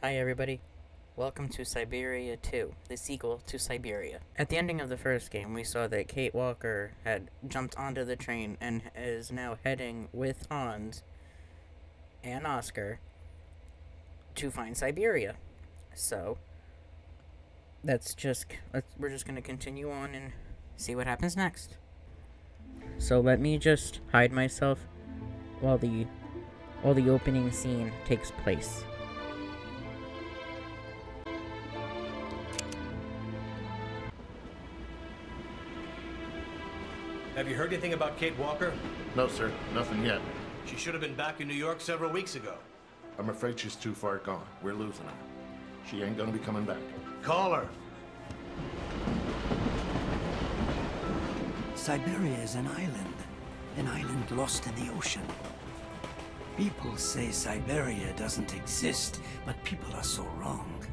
Hi everybody. Welcome to Syberia 2, the sequel to Syberia. At the ending of the first game, we saw that Kate Walker had jumped onto the train and is now heading with Hans and Oscar to find Syberia. So, that's just we're just going to continue on and see what happens next. So, let me just hide myself while the while the opening scene takes place. Have you heard anything about Kate Walker? No, sir. Nothing yet. She should have been back in New York several weeks ago. I'm afraid she's too far gone. We're losing her. She ain't gonna be coming back. Call her. Syberia is an island. An island lost in the ocean. People say Syberia doesn't exist, but people are so wrong.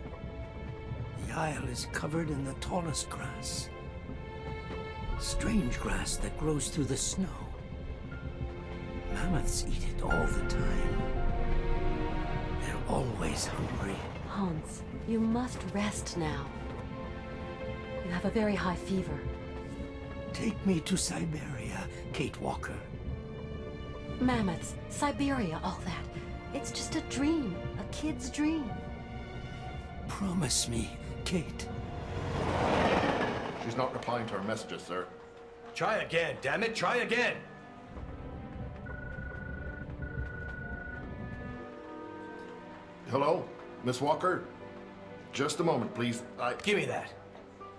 The isle is covered in the tallest grass. Strange grass that grows through the snow. Mammoths eat it all the time. They're always hungry. Hans, you must rest now. You have a very high fever. Take me to Syberia, Kate Walker. Mammoths, Syberia, all that. It's just a dream, a kid's dream. Promise me, Kate. She's not replying to our messages, sir. Try again, damn it, try again! Hello? Miss Walker? Just a moment, please. I... Give me that.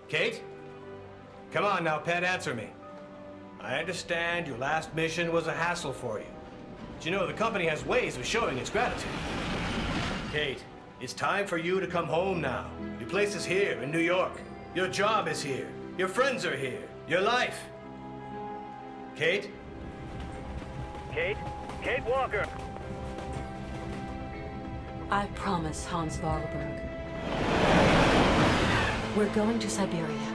Kate? Come on now, pet, answer me. I understand your last mission was a hassle for you. But you know, the company has ways of showing its gratitude. Kate, it's time for you to come home now. Your place is here in New York. Your job is here. Your friends are here. Your life. Kate? Kate? Kate Walker! I promise, Hans Vorarlberg. We're going to Syberia.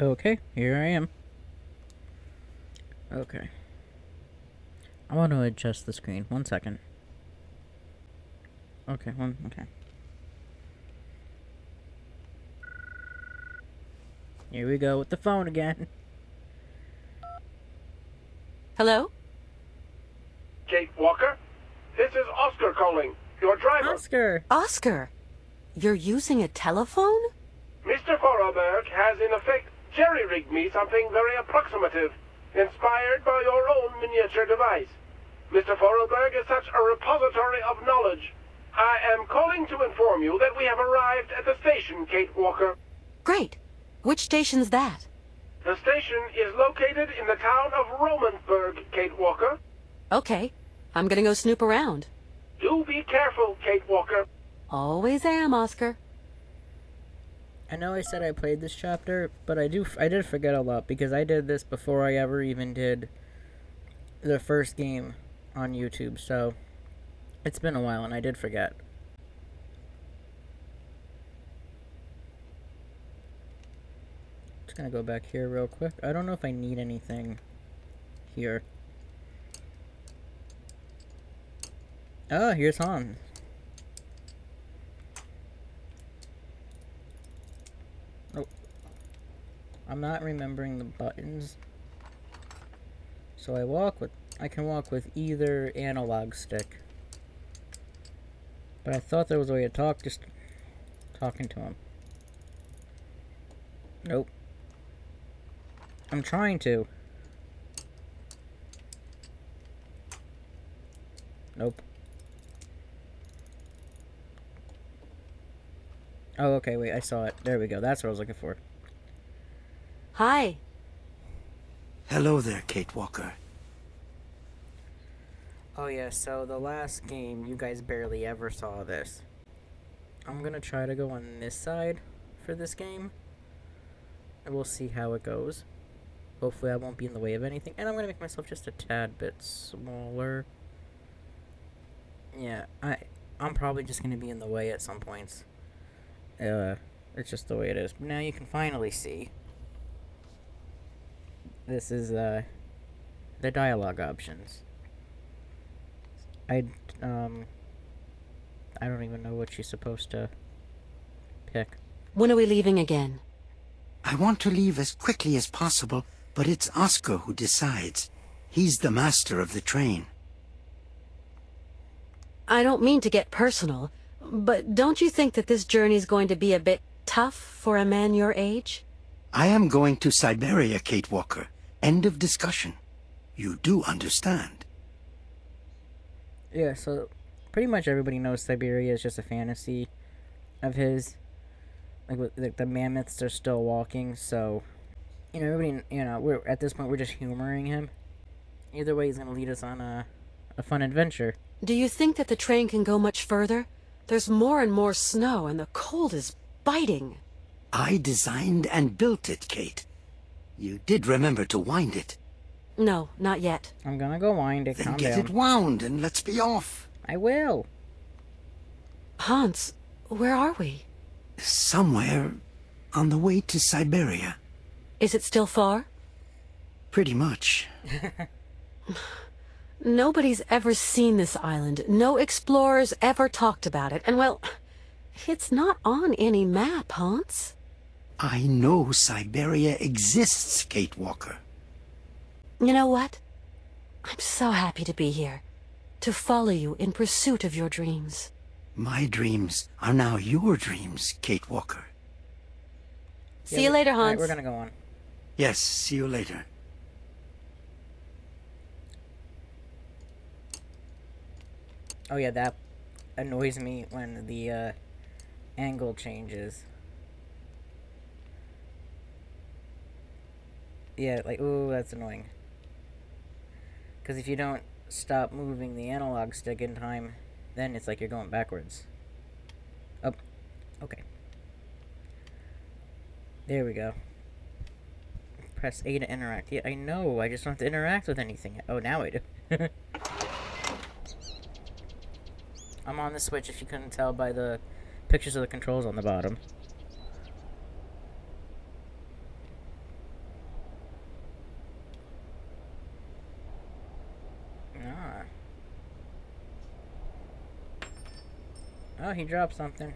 Okay, here I am. Okay. I want to adjust the screen. One second. Okay, one, okay. Here we go with the phone again. Hello? Kate Walker? This is Oscar calling, your driver. Oscar! Oscar! You're using a telephone? Mr. Vorarlberg has in effect jerry-rigged me something very approximative, inspired by your own miniature device. Mr. Vorarlberg is such a repository of knowledge. I am calling to inform you that we have arrived at the station, Kate Walker. Great. Which station's that? The station is located in the town of Romansburg, Kate Walker. Okay. I'm gonna go snoop around. Do be careful, Kate Walker. Always am, Oscar. I know I said I played this chapter, but I do I did forget a lot because I did this before I ever even did the first game on YouTube, so it's been a while and I did forget. Just gonna go back here real quick. I don't know if I need anything here. Oh, here's Han. I'm not remembering the buttons. So I walk with I can walk with either analog stick. But I thought there was a way to talk just talking to him. Nope. I'm trying to. Nope. Oh, okay, wait, I saw it. There we go. That's what I was looking for. Hi. Hello there, Kate Walker. Oh yeah, so the last game, you guys barely ever saw this. I'm gonna try to go on this side for this game. And we'll see how it goes. Hopefully I won't be in the way of anything. And I'm going to make myself just a tad bit smaller. Yeah, I, I'm probably just going to be in the way at some points. Uh, it's just the way it is. Now you can finally see. This is, uh, the dialogue options. I, um, I don't even know what she's supposed to pick. When are we leaving again? I want to leave as quickly as possible, but it's Oscar who decides. He's the master of the train. I don't mean to get personal, but don't you think that this journey is going to be a bit tough for a man your age? I am going to Syberia, Kate Walker. End of discussion. You do understand. Yeah, so pretty much everybody knows Syberia is just a fantasy of his. Like, like the mammoths are still walking, so you know everybody. You know, we're at this point we're just humoring him. Either way, he's gonna lead us on a a fun adventure. Do you think that the train can go much further? There's more and more snow, and the cold is biting. I designed and built it, Kate. You did remember to wind it. No, not yet. I'm gonna go wind it. Then Calm get down. it wound and let's be off. I will. Hans, where are we? Somewhere on the way to Syberia. Is it still far? Pretty much. Nobody's ever seen this island. No explorers ever talked about it. And well, it's not on any map, Hans. I know Syberia exists, Kate Walker. You know what? I'm so happy to be here. To follow you in pursuit of your dreams. My dreams are now your dreams, Kate Walker. See Yeah, you later, alright, Hans. we're gonna go on. Yes, see you later. Oh yeah, that annoys me when the uh, angle changes. Yeah, like ooh, that's annoying. Because if you don't stop moving the analog stick in time, then it's like you're going backwards. Oh, okay. There we go. Press A to interact. Yeah, I know. I just don't have to interact with anything. Oh, now I do. I'm on the Switch if you couldn't tell by the pictures of the controls on the bottom. Ah. Oh, he dropped something.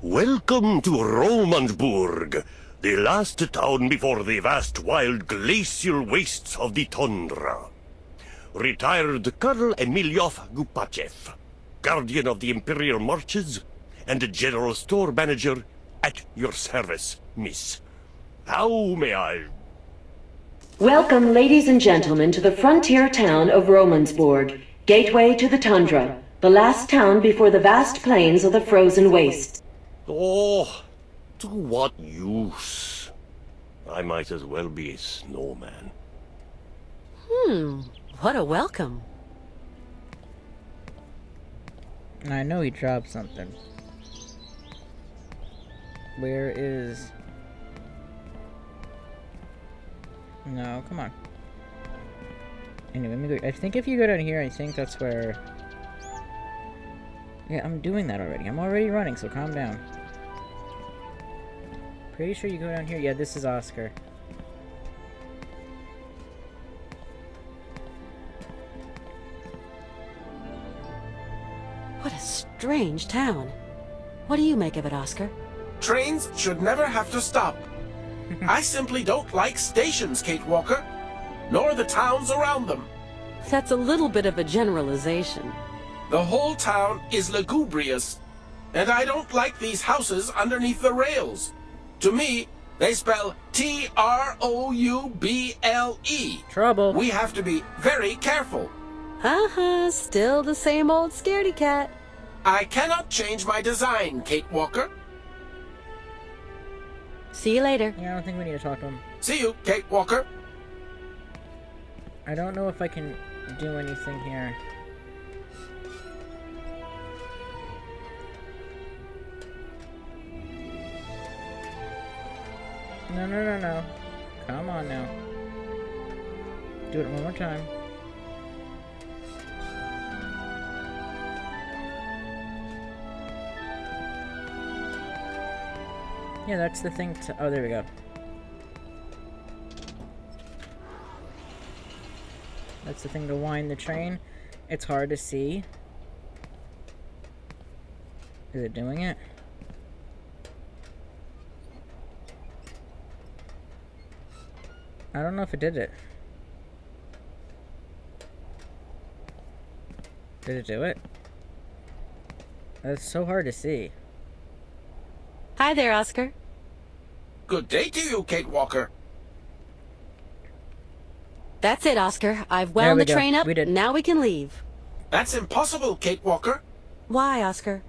Welcome to Romansburg, the last town before the vast wild glacial wastes of the tundra. Retired Colonel Emilyov Gupachev, guardian of the Imperial Marches, and general store manager at your service, miss. How may I... Welcome, ladies and gentlemen, to the frontier town of Romansburg, gateway to the tundra, the last town before the vast plains of the frozen waste. Oh, to what use? I might as well be a snowman. Hmm, what a welcome. I know he dropped something. Where is... No, come on. Anyway, let me go. I think if you go down here, I think that's where... Yeah, I'm doing that already. I'm already running, so calm down. Pretty sure you go down here. Yeah, this is Oscar. What a strange town. What do you make of it, Oscar? Trains should never have to stop. I simply don't like stations, Kate Walker, nor the towns around them. That's a little bit of a generalization. The whole town is lugubrious, and I don't like these houses underneath the rails. To me, they spell T R O U B L E. Trouble! We have to be very careful. Uh-huh, still the same old scaredy cat. I cannot change my design, Kate Walker. See you later. Yeah, I don't think we need to talk to him. See you, Kate Walker. I don't know if I can do anything here. No, no, no, no. Come on now. Do it one more time. Yeah, that's the thing to- oh, there we go. That's the thing to wind the train. It's hard to see. Is it doing it? I don't know if it did it. Did it do it? That's so hard to see. Hi there, Oscar. Good day to you, Kate Walker. That's it, Oscar. I've wound we the go. train up. We did. Now we can leave. That's impossible, Kate Walker. Why, Oscar?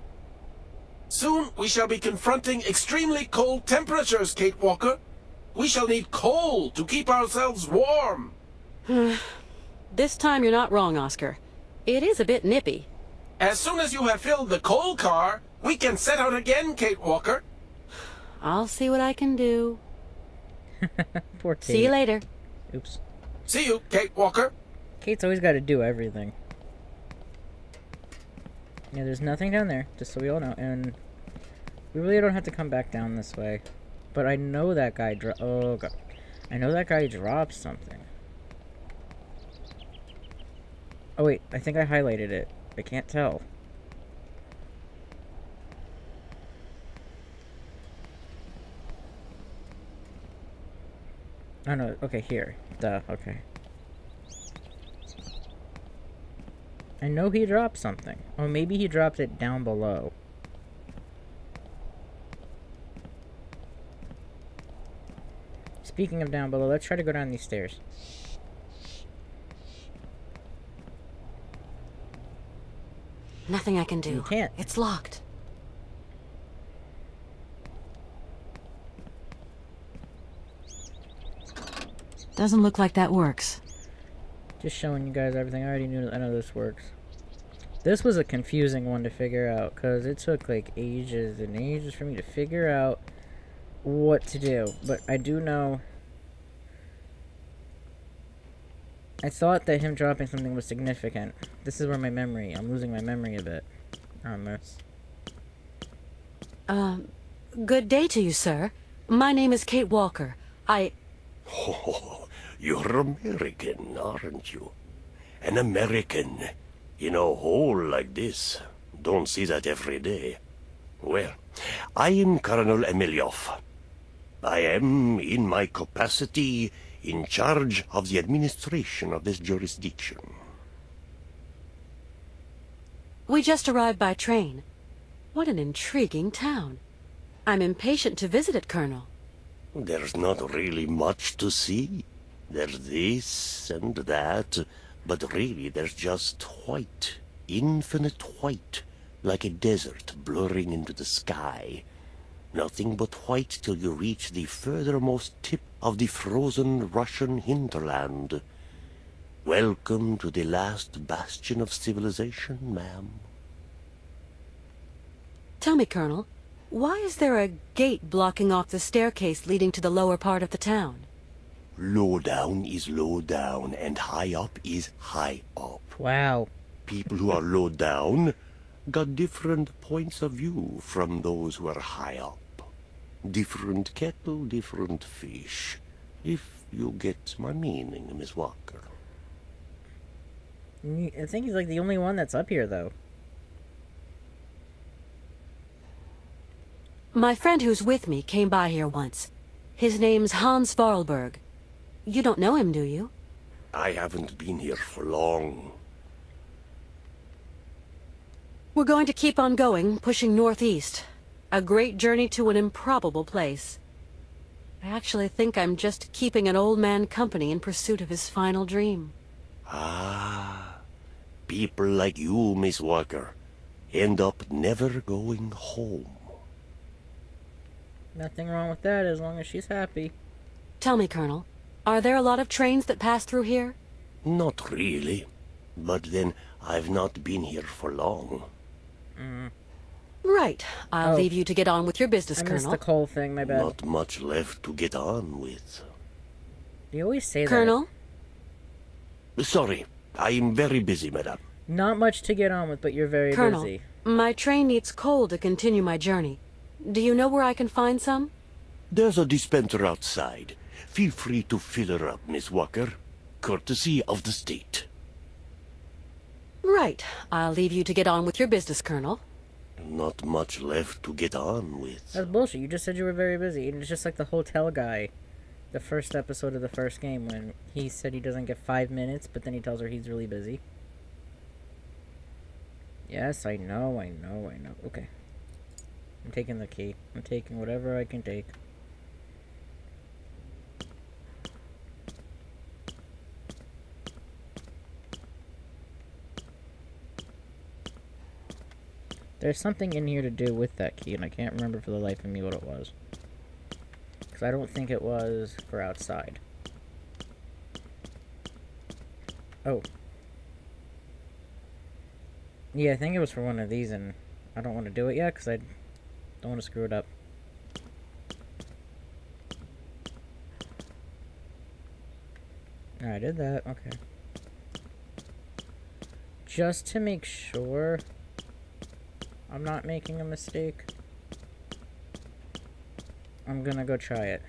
Soon we shall be confronting extremely cold temperatures, Kate Walker. We shall need coal to keep ourselves warm. This time you're not wrong, Oscar. It is a bit nippy. As soon as you have filled the coal car, we can set out again, Kate Walker. I'll see what I can do. Poor Kate. See you later. Oops. See you, Kate Walker. Kate's always got to do everything. Yeah, there's nothing down there, just so we all know. And we really don't have to come back down this way. But I know that guy dro- Oh, God. I know that guy dropped something. Oh, wait. I think I highlighted it. I can't tell. Oh, no. Okay, here. Duh. Okay. I know he dropped something. Oh, maybe he dropped it down below. Speaking of down below, let's try to go down these stairs. Nothing I can do. You can't. It's locked. Doesn't look like that works. Just showing you guys everything. I already knew I know this works. This was a confusing one to figure out because it took like ages and ages for me to figure out what to do. But I do know. I thought that him dropping something was significant. This is where my memory. I'm losing my memory a bit on this. Um, good day to you, sir. My name is Kate Walker. I. You're American, aren't you? An American in a hole like this. Don't see that every day. Well, I am Colonel Emilioff. I am, in my capacity, in charge of the administration of this jurisdiction. We just arrived by train. What an intriguing town. I'm impatient to visit it, Colonel. There's not really much to see. There's this and that, but really there's just white, infinite white, like a desert blurring into the sky. Nothing but white till you reach the furthermost tip of the frozen Russian hinterland. Welcome to the last bastion of civilization, ma'am. Tell me, Colonel, why is there a gate blocking off the staircase leading to the lower part of the town? Low down is low down, and high up is high up. Wow. People who are low down got different points of view from those who are high up. Different kettle, different fish. If you get my meaning, Miss Walker. I think he's like the only one that's up here, though. My friend who's with me came by here once. His name's Hans Vorarlberg. You don't know him, do you? I haven't been here for long. We're going to keep on going, pushing northeast. A great journey to an improbable place. I actually think I'm just keeping an old man company in pursuit of his final dream. Ah, people like you, Miss Walker, end up never going home. Nothing wrong with that as long as she's happy. Tell me, Colonel, are there a lot of trains that pass through here? Not really. But then, I've not been here for long. Mm. Right. I'll Oh. leave you to get on with your business, I missed Colonel. the coal thing, my bad. Not much left to get on with. You always say that. Colonel? Sorry, I'm very busy, madame. Not much to get on with, but you're very Colonel, busy. my train needs coal to continue my journey. Do you know where I can find some? There's a dispenser outside. Feel free to fill her up, Miss Walker. Courtesy of the state. Right. I'll leave you to get on with your business, Colonel. Not much left to get on with. That's bullshit. You just said you were very busy. And it's just like the hotel guy. The first episode of the first game when he said he doesn't get five minutes, but then he tells her he's really busy. Yes, I know, I know, I know. Okay. I'm taking the key. I'm taking whatever I can take. There's something in here to do with that key, and I can't remember for the life of me what it was. Because I don't think it was for outside. Oh. Yeah, I think it was for one of these, and I don't want to do it yet, because I don't want to screw it up. Ah, I did that, okay. Just to make sure I'm not making a mistake, I'm gonna go try it.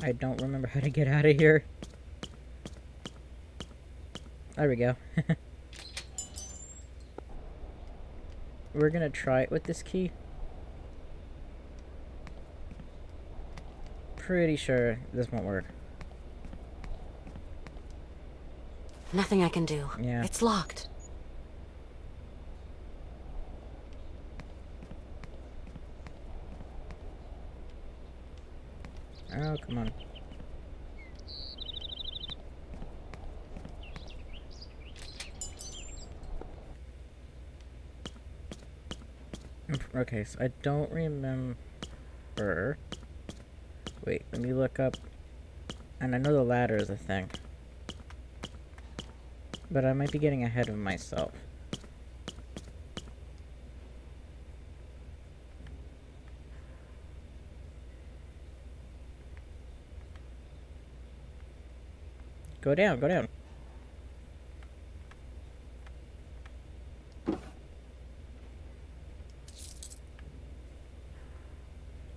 I don't remember how to get out of here. There we go. We're gonna try it with this key. Pretty sure this won't work. Nothing I can do. Yeah. It's locked. Oh, come on. Okay, so I don't remember. Wait, let me look up. And I know the ladder is a thing. But I might be getting ahead of myself. Go down, go down.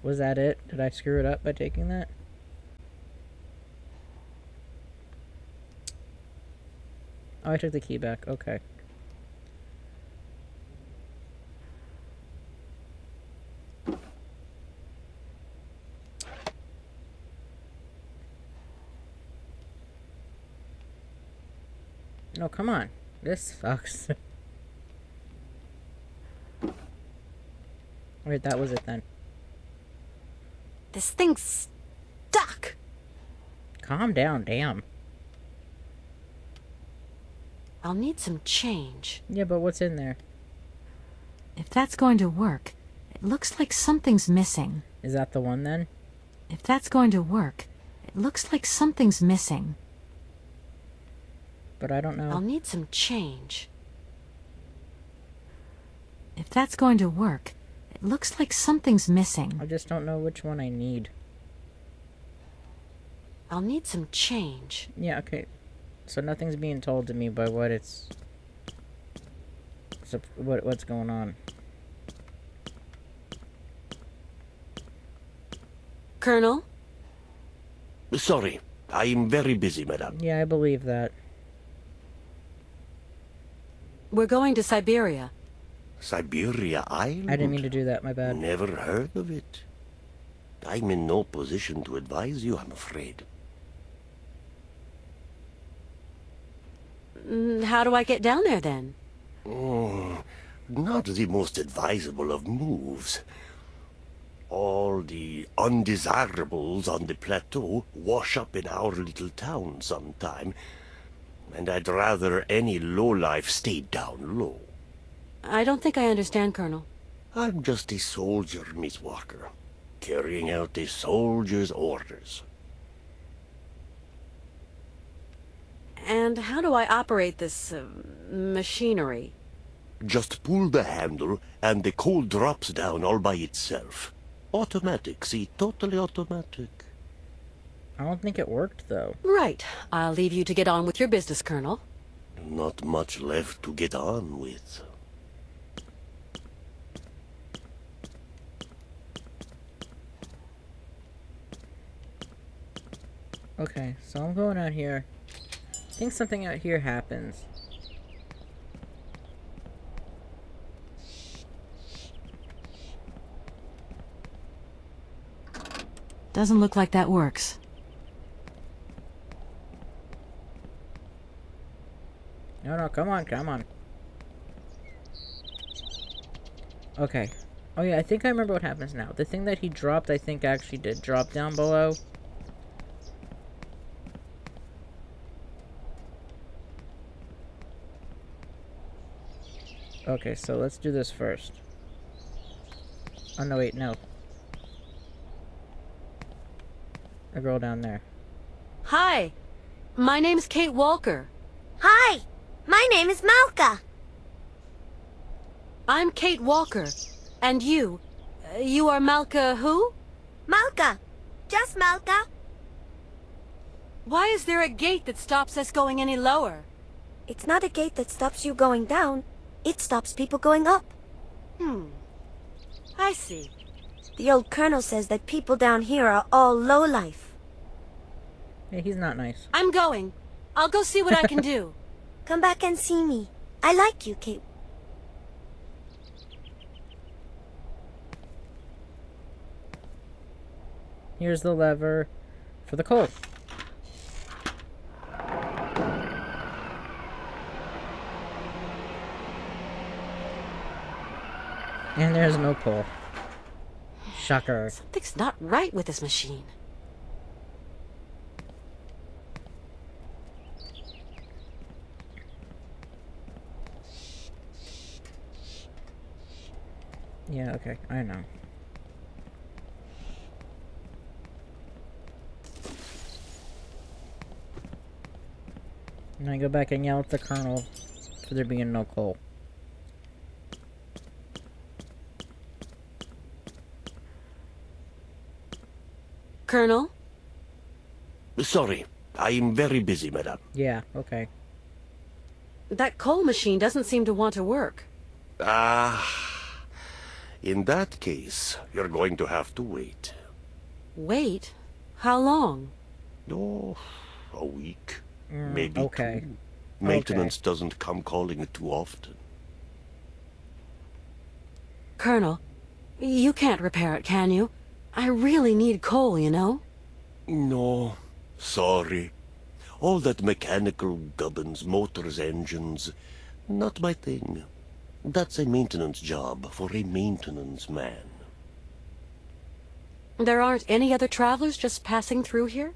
Was that it? Did I screw it up by taking that? Oh, I took the key back. Okay. No, come on. This sucks. Wait, that was it then. This thing's stuck. Calm down, damn. I'll need some change. Yeah, but what's in there? If that's going to work, it looks like something's missing. Is that the one then? If that's going to work, it looks like something's missing. But I don't know. I'll need some change. If that's going to work, it looks like something's missing. I just don't know which one I need. I'll need some change. Yeah, okay. So nothing's being told to me by what it's... So what what's going on? Colonel? Sorry, I'm very busy, madam. Yeah, I believe that. We're going to Syberia. Syberia Island? I didn't mean to do that, my bad. Never heard of it. I'm in no position to advise you, I'm afraid. Mm, How do I get down there then? Mm, not the most advisable of moves. All the undesirables on the plateau wash up in our little town sometime, and I'd rather any lowlife stayed down low. I don't think I understand, Colonel. I'm just a soldier, Miss Walker, carrying out a soldier's orders. And how do I operate this uh, machinery? Just pull the handle and the coal drops down all by itself. Automatic, see, totally automatic. I don't think it worked, though. Right. I'll leave you to get on with your business, Colonel. Not much left to get on with. Okay, so I'm going out here. I think something out here happens. Doesn't look like that works. No, no, come on, come on. Okay. Oh yeah, I think I remember what happens now. The thing that he dropped, I think actually did drop down below. Okay, so let's do this first. Oh no, wait, no. A girl down there. Hi. My name's Kate Walker. Hi. My name is Malka. I'm Kate Walker. And you? Uh, you are Malka who? Malka. Just Malka. Why is there a gate that stops us going any lower? It's not a gate that stops you going down. It stops people going up. Hmm. I see. The old colonel says that people down here are all low life. Yeah, he's not nice. I'm going. I'll go see what I can do. Come back and see me. I like you, Kate. Here's the lever for the coal. And there's no coal. Shocker. Something's not right with this machine. Yeah, okay, I know. And I go back and yell at the colonel for there being no coal. Colonel? Sorry, I am very busy, madam. Yeah, okay. That coal machine doesn't seem to want to work. Ah, in that case, you're going to have to wait. Wait? How long? Oh, a week. Mm, Maybe okay. two. Maintenance doesn't come calling too often. Colonel, you can't repair it, can you? I really need coal, you know? No, sorry. All that mechanical gubbins, motors, engines, not my thing. That's a maintenance job for a maintenance man. There aren't any other travelers just passing through here?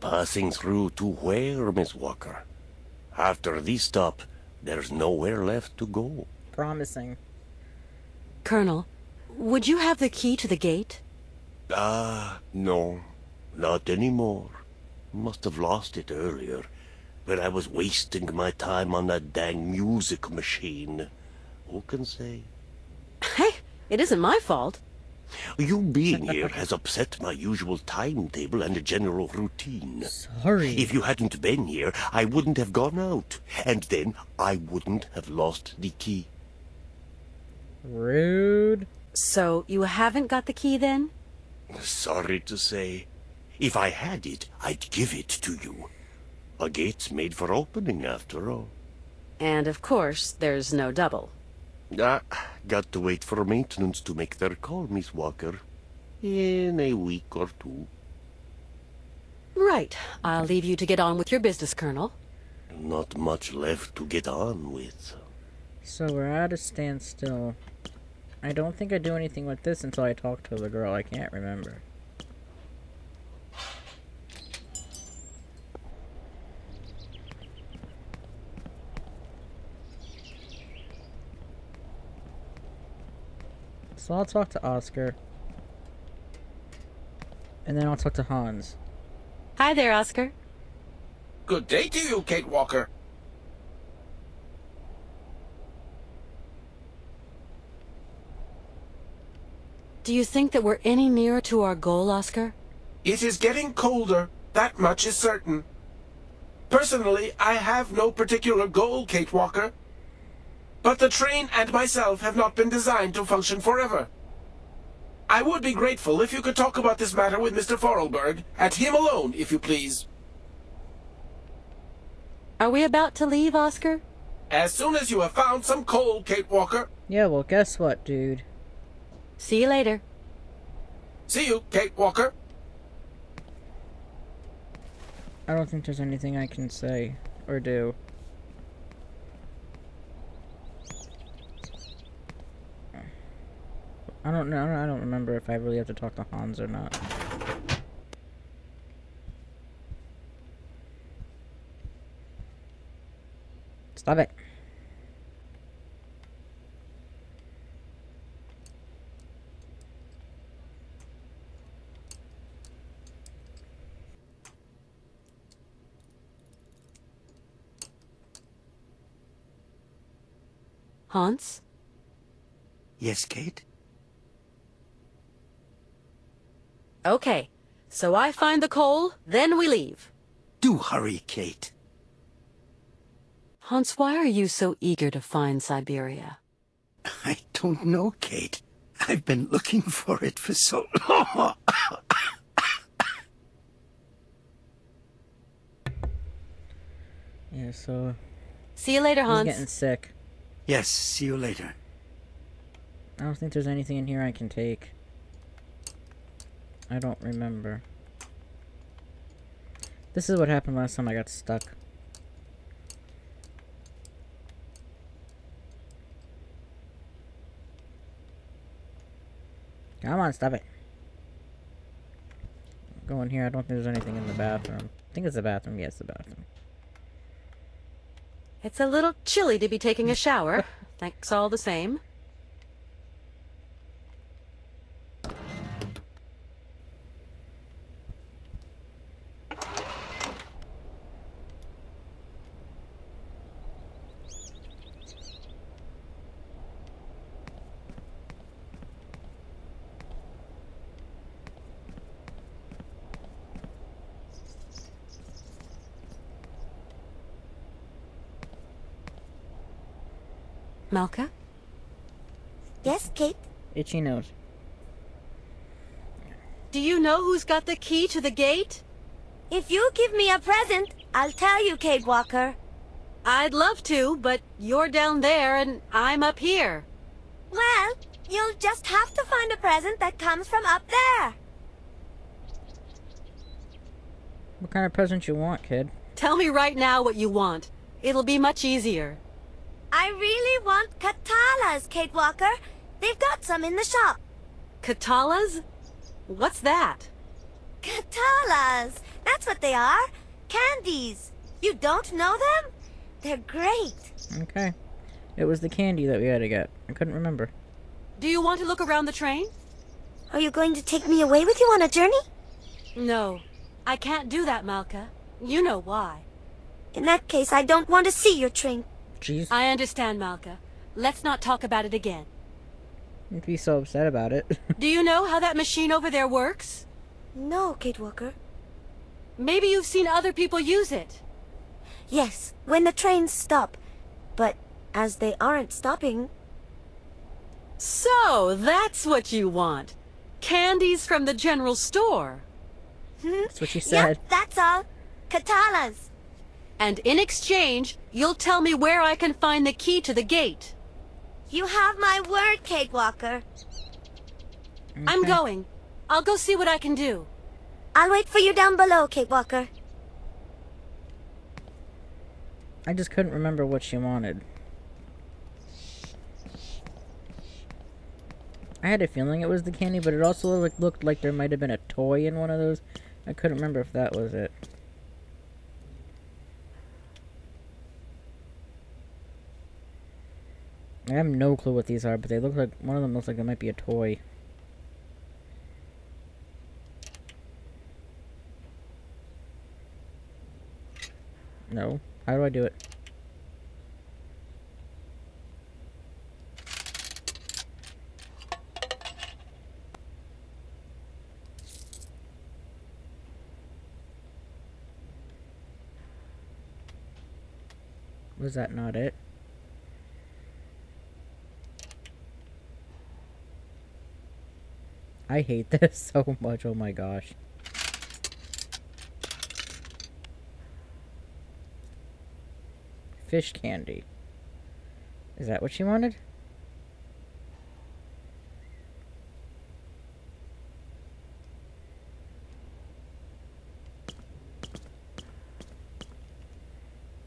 Passing through to where, Miss Walker? After this stop, there's nowhere left to go. Promising. Colonel, would you have the key to the gate? Ah, no. Not anymore. Must have lost it earlier. But I was wasting my time on that dang music machine. Who can say? Hey, it isn't my fault. You being here has upset my usual timetable and general routine. Sorry. If you hadn't been here, I wouldn't have gone out. And then I wouldn't have lost the key. Rude. So, you haven't got the key then? Sorry to say. If I had it, I'd give it to you. A gate's made for opening, after all. And of course, there's no double. Ah, got to wait for maintenance to make their call, Miss Walker. In a week or two. Right. I'll leave you to get on with your business, Colonel. Not much left to get on with. So we're at a standstill. I don't think I do anything with this until I talk to the girl. I can't remember. So I'll talk to Oscar. And then I'll talk to Hans. Hi there, Oscar. Good day to you, Kate Walker. Do you think that we're any nearer to our goal, Oscar? It is getting colder. That much is certain. Personally, I have no particular goal, Kate Walker. But the train and myself have not been designed to function forever. I would be grateful if you could talk about this matter with Mr. Vorarlberg, at him alone, if you please. Are we about to leave, Oscar? As soon as you have found some coal, Kate Walker. Yeah, well, guess what, dude? See you later. See you, Kate Walker. I don't think there's anything I can say or do. I don't know. I don't remember if I really have to talk to Hans or not. Stop it. Hans? Yes, Kate? Okay, so I find the coal, then we leave. Do hurry, Kate. Hans, why are you so eager to find Syberia? I don't know, Kate. I've been looking for it for so long. Yeah, so See you later, Hans. he's Hans. getting sick. yes, see you later. I don't think there's anything in here I can take. I don't remember. This is what happened last time I got stuck. Come on, stop it. Go in here. I don't think there's anything in the bathroom. I think it's the bathroom. Yes, the bathroom. It's a little chilly to be taking a shower. Thanks all the same. Malka? Yes, Kate? Itchy nose. Do you know who's got the key to the gate? If you give me a present, I'll tell you, Kate Walker. I'd love to, but you're down there and I'm up here. Well, you'll just have to find a present that comes from up there. What kind of present you want, kid? Tell me right now what you want. It'll be much easier. I really want Katalas, Kate Walker. They've got some in the shop. Katalas? What's that? Katalas! That's what they are. Candies. You don't know them? They're great. Okay. It was the candy that we had to get. I couldn't remember. Do you want to look around the train? Are you going to take me away with you on a journey? No. I can't do that, Malka. You know why. In that case, I don't want to see your train. Jeez. I understand, Malka. Let's not talk about it again. You'd be so upset about it. Do you know how that machine over there works? No, Kate Walker. Maybe you've seen other people use it. Yes, when the trains stop. But as they aren't stopping, So, that's what you want. Candies from the general store. Hmm? That's what she said. Yep, that's all. Katalas. And in exchange, you'll tell me where I can find the key to the gate. You have my word, Kate Walker. I'm going. I'll go see what I can do. I'll wait for you down below, Kate Walker. I just couldn't remember what she wanted. I had a feeling it was the candy, but it also looked, looked like there might have been a toy in one of those. I couldn't remember if that was it. I have no clue what these are, but they look like, one of them looks like it might be a toy. No. How do I do it? Was that not it? I hate this so much, oh my gosh. Fish candy. Is that what she wanted?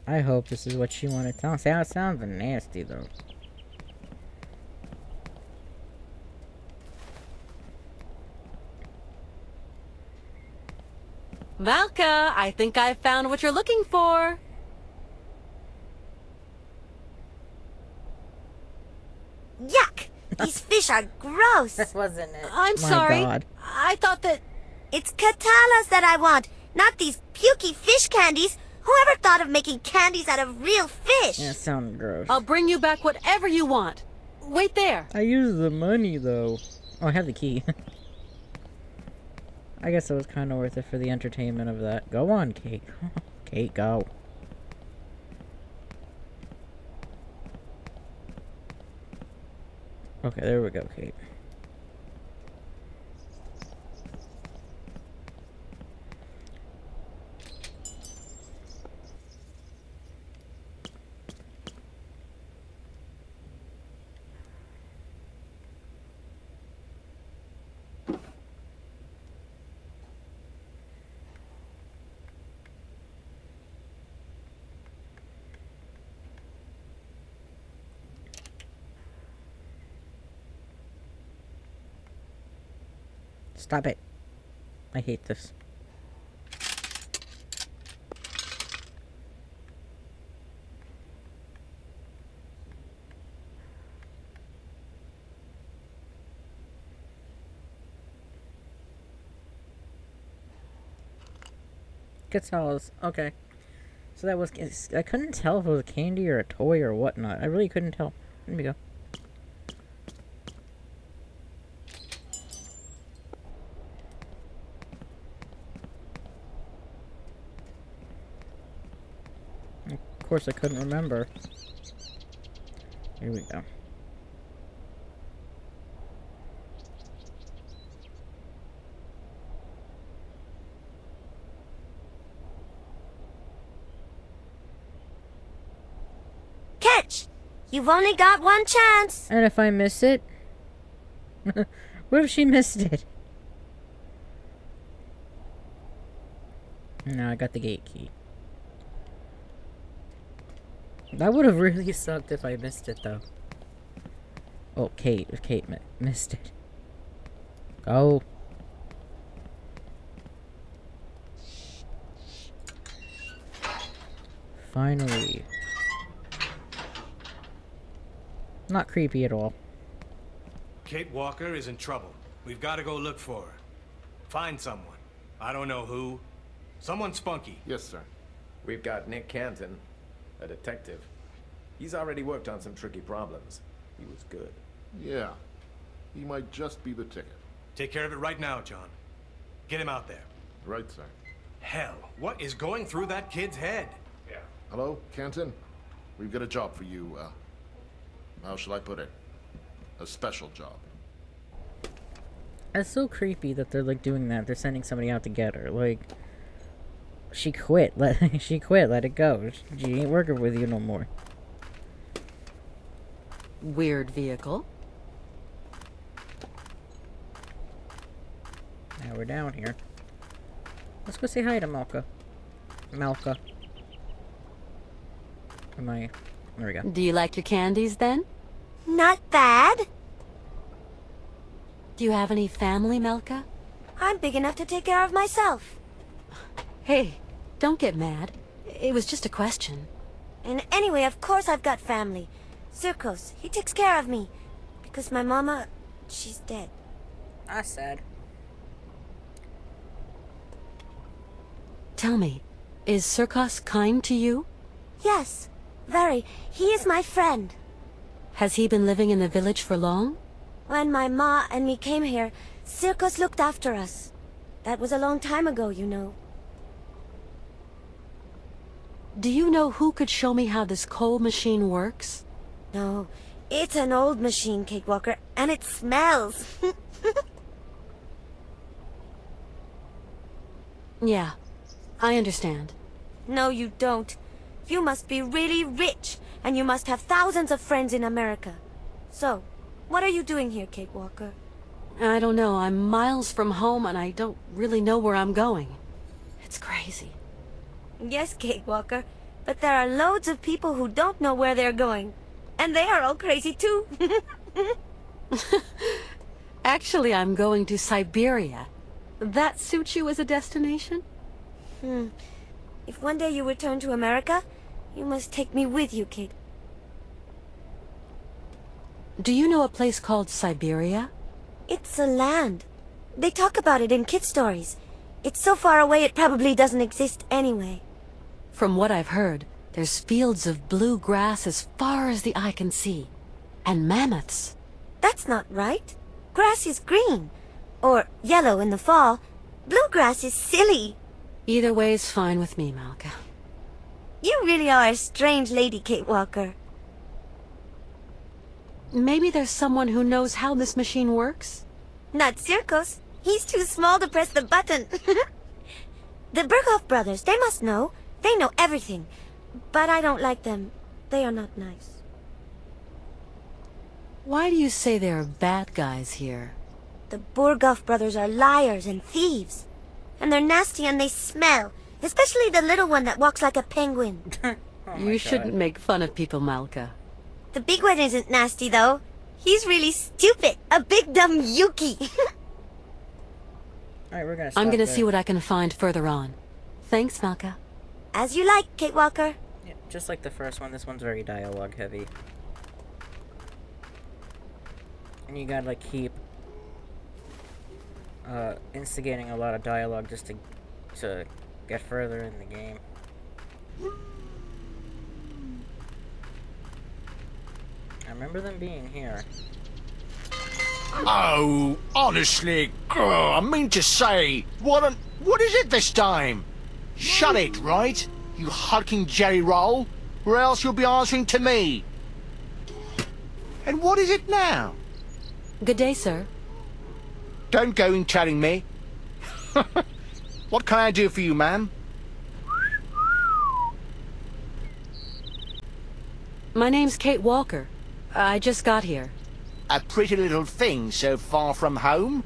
I hope this is what she wanted. Sound sound sounds nasty though. Valka, I think I've found what you're looking for. Yuck! These fish are gross. That wasn't it. I'm My sorry. God. I thought that. It's Katalas that I want, not these pukey fish candies. Whoever thought of making candies out of real fish? That sounds gross. I'll bring you back whatever you want. Wait there. I use the money though. Oh, I have the key. I guess it was kind of worth it for the entertainment of that. Go on, Kate. Kate, go. Okay, there we go, Kate. Stop it. I hate this. Guitars. Okay. So that was. I couldn't tell if it was a candy or a toy or whatnot. I really couldn't tell. Let me go. Of course, I couldn't remember. Here we go. Catch! You've only got one chance. And if I miss it? what if she missed it? No, I got the gate key. That would have really sucked if I missed it, though. Oh, Kate. If Kate mi missed it. Go. Finally. Not creepy at all. Kate Walker is in trouble. We've got to go look for her. Find someone. I don't know who. Someone spunky. Yes, sir. We've got Nick Canton, a detective. He's already worked on some tricky problems. He was good. Yeah. He might just be the ticket. Take care of it right now, John. Get him out there. Right, sir. Hell, what is going through that kid's head? Yeah. Hello, Canton? We've got a job for you, uh... How shall I put it? A special job. It's so creepy that they're like doing that. They're sending somebody out to get her. Like, she quit. Let she quit. Let it go. She ain't working with you no more. Weird vehicle. Now we're down here. Let's go say hi to Malka. Malka. Am I? There we go. Do you like your candies then? Not bad. Do you have any family, Malka? I'm big enough to take care of myself. Hey, don't get mad. It was just a question. And anyway, of course I've got family. Cirkos, he takes care of me. Because my mama, she's dead. I said. Tell me, is Cirkos kind to you? Yes, very. He is my friend. Has he been living in the village for long? When my ma and me came here, Cirkos looked after us. That was a long time ago, you know. Do you know who could show me how this coal machine works? No, it's an old machine, Kate Walker, and it smells. yeah, I understand. No, you don't. You must be really rich, and you must have thousands of friends in America. So, what are you doing here, Kate Walker? I don't know. I'm miles from home, and I don't really know where I'm going. It's crazy. Yes, Kate Walker, but there are loads of people who don't know where they're going. And they are all crazy too. Actually, I'm going to Syberia. That suits you as a destination? Hmm. If one day you return to America, you must take me with you, Kate. Do you know a place called Syberia? It's a land. They talk about it in kid stories. It's so far away it probably doesn't exist anyway. From what I've heard, there's fields of blue grass as far as the eye can see. And mammoths. That's not right. Grass is green. Or yellow in the fall. Blue grass is silly. Either way is fine with me, Malka. You really are a strange lady, Kate Walker. Maybe there's someone who knows how this machine works? Not Cirkos. He's too small to press the button. the Bourgoff brothers, they must know. They know everything. But I don't like them. They are not nice. Why do you say there are bad guys here? The Bourgoff brothers are liars and thieves. And they're nasty and they smell. Especially the little one that walks like a penguin. oh you God. shouldn't make fun of people, Malka. The big one isn't nasty, though. He's really stupid. A big dumb Yuki. Alright, we're gonna I'm gonna there. see what I can find further on. Thanks, Malka. As you like, Kate Walker. Yeah, just like the first one, this one's very dialogue heavy. And you gotta like keep uh, instigating a lot of dialogue just to to get further in the game. I remember them being here. Oh, honestly, girl, I mean to say, what an, what is it this time? Shut it, right? You hulking jerry roll, or else you'll be answering to me. And what is it now? Good day, sir. Don't go in telling me. what can I do for you, ma'am? My name's Kate Walker. I just got here. A pretty little thing so far from home?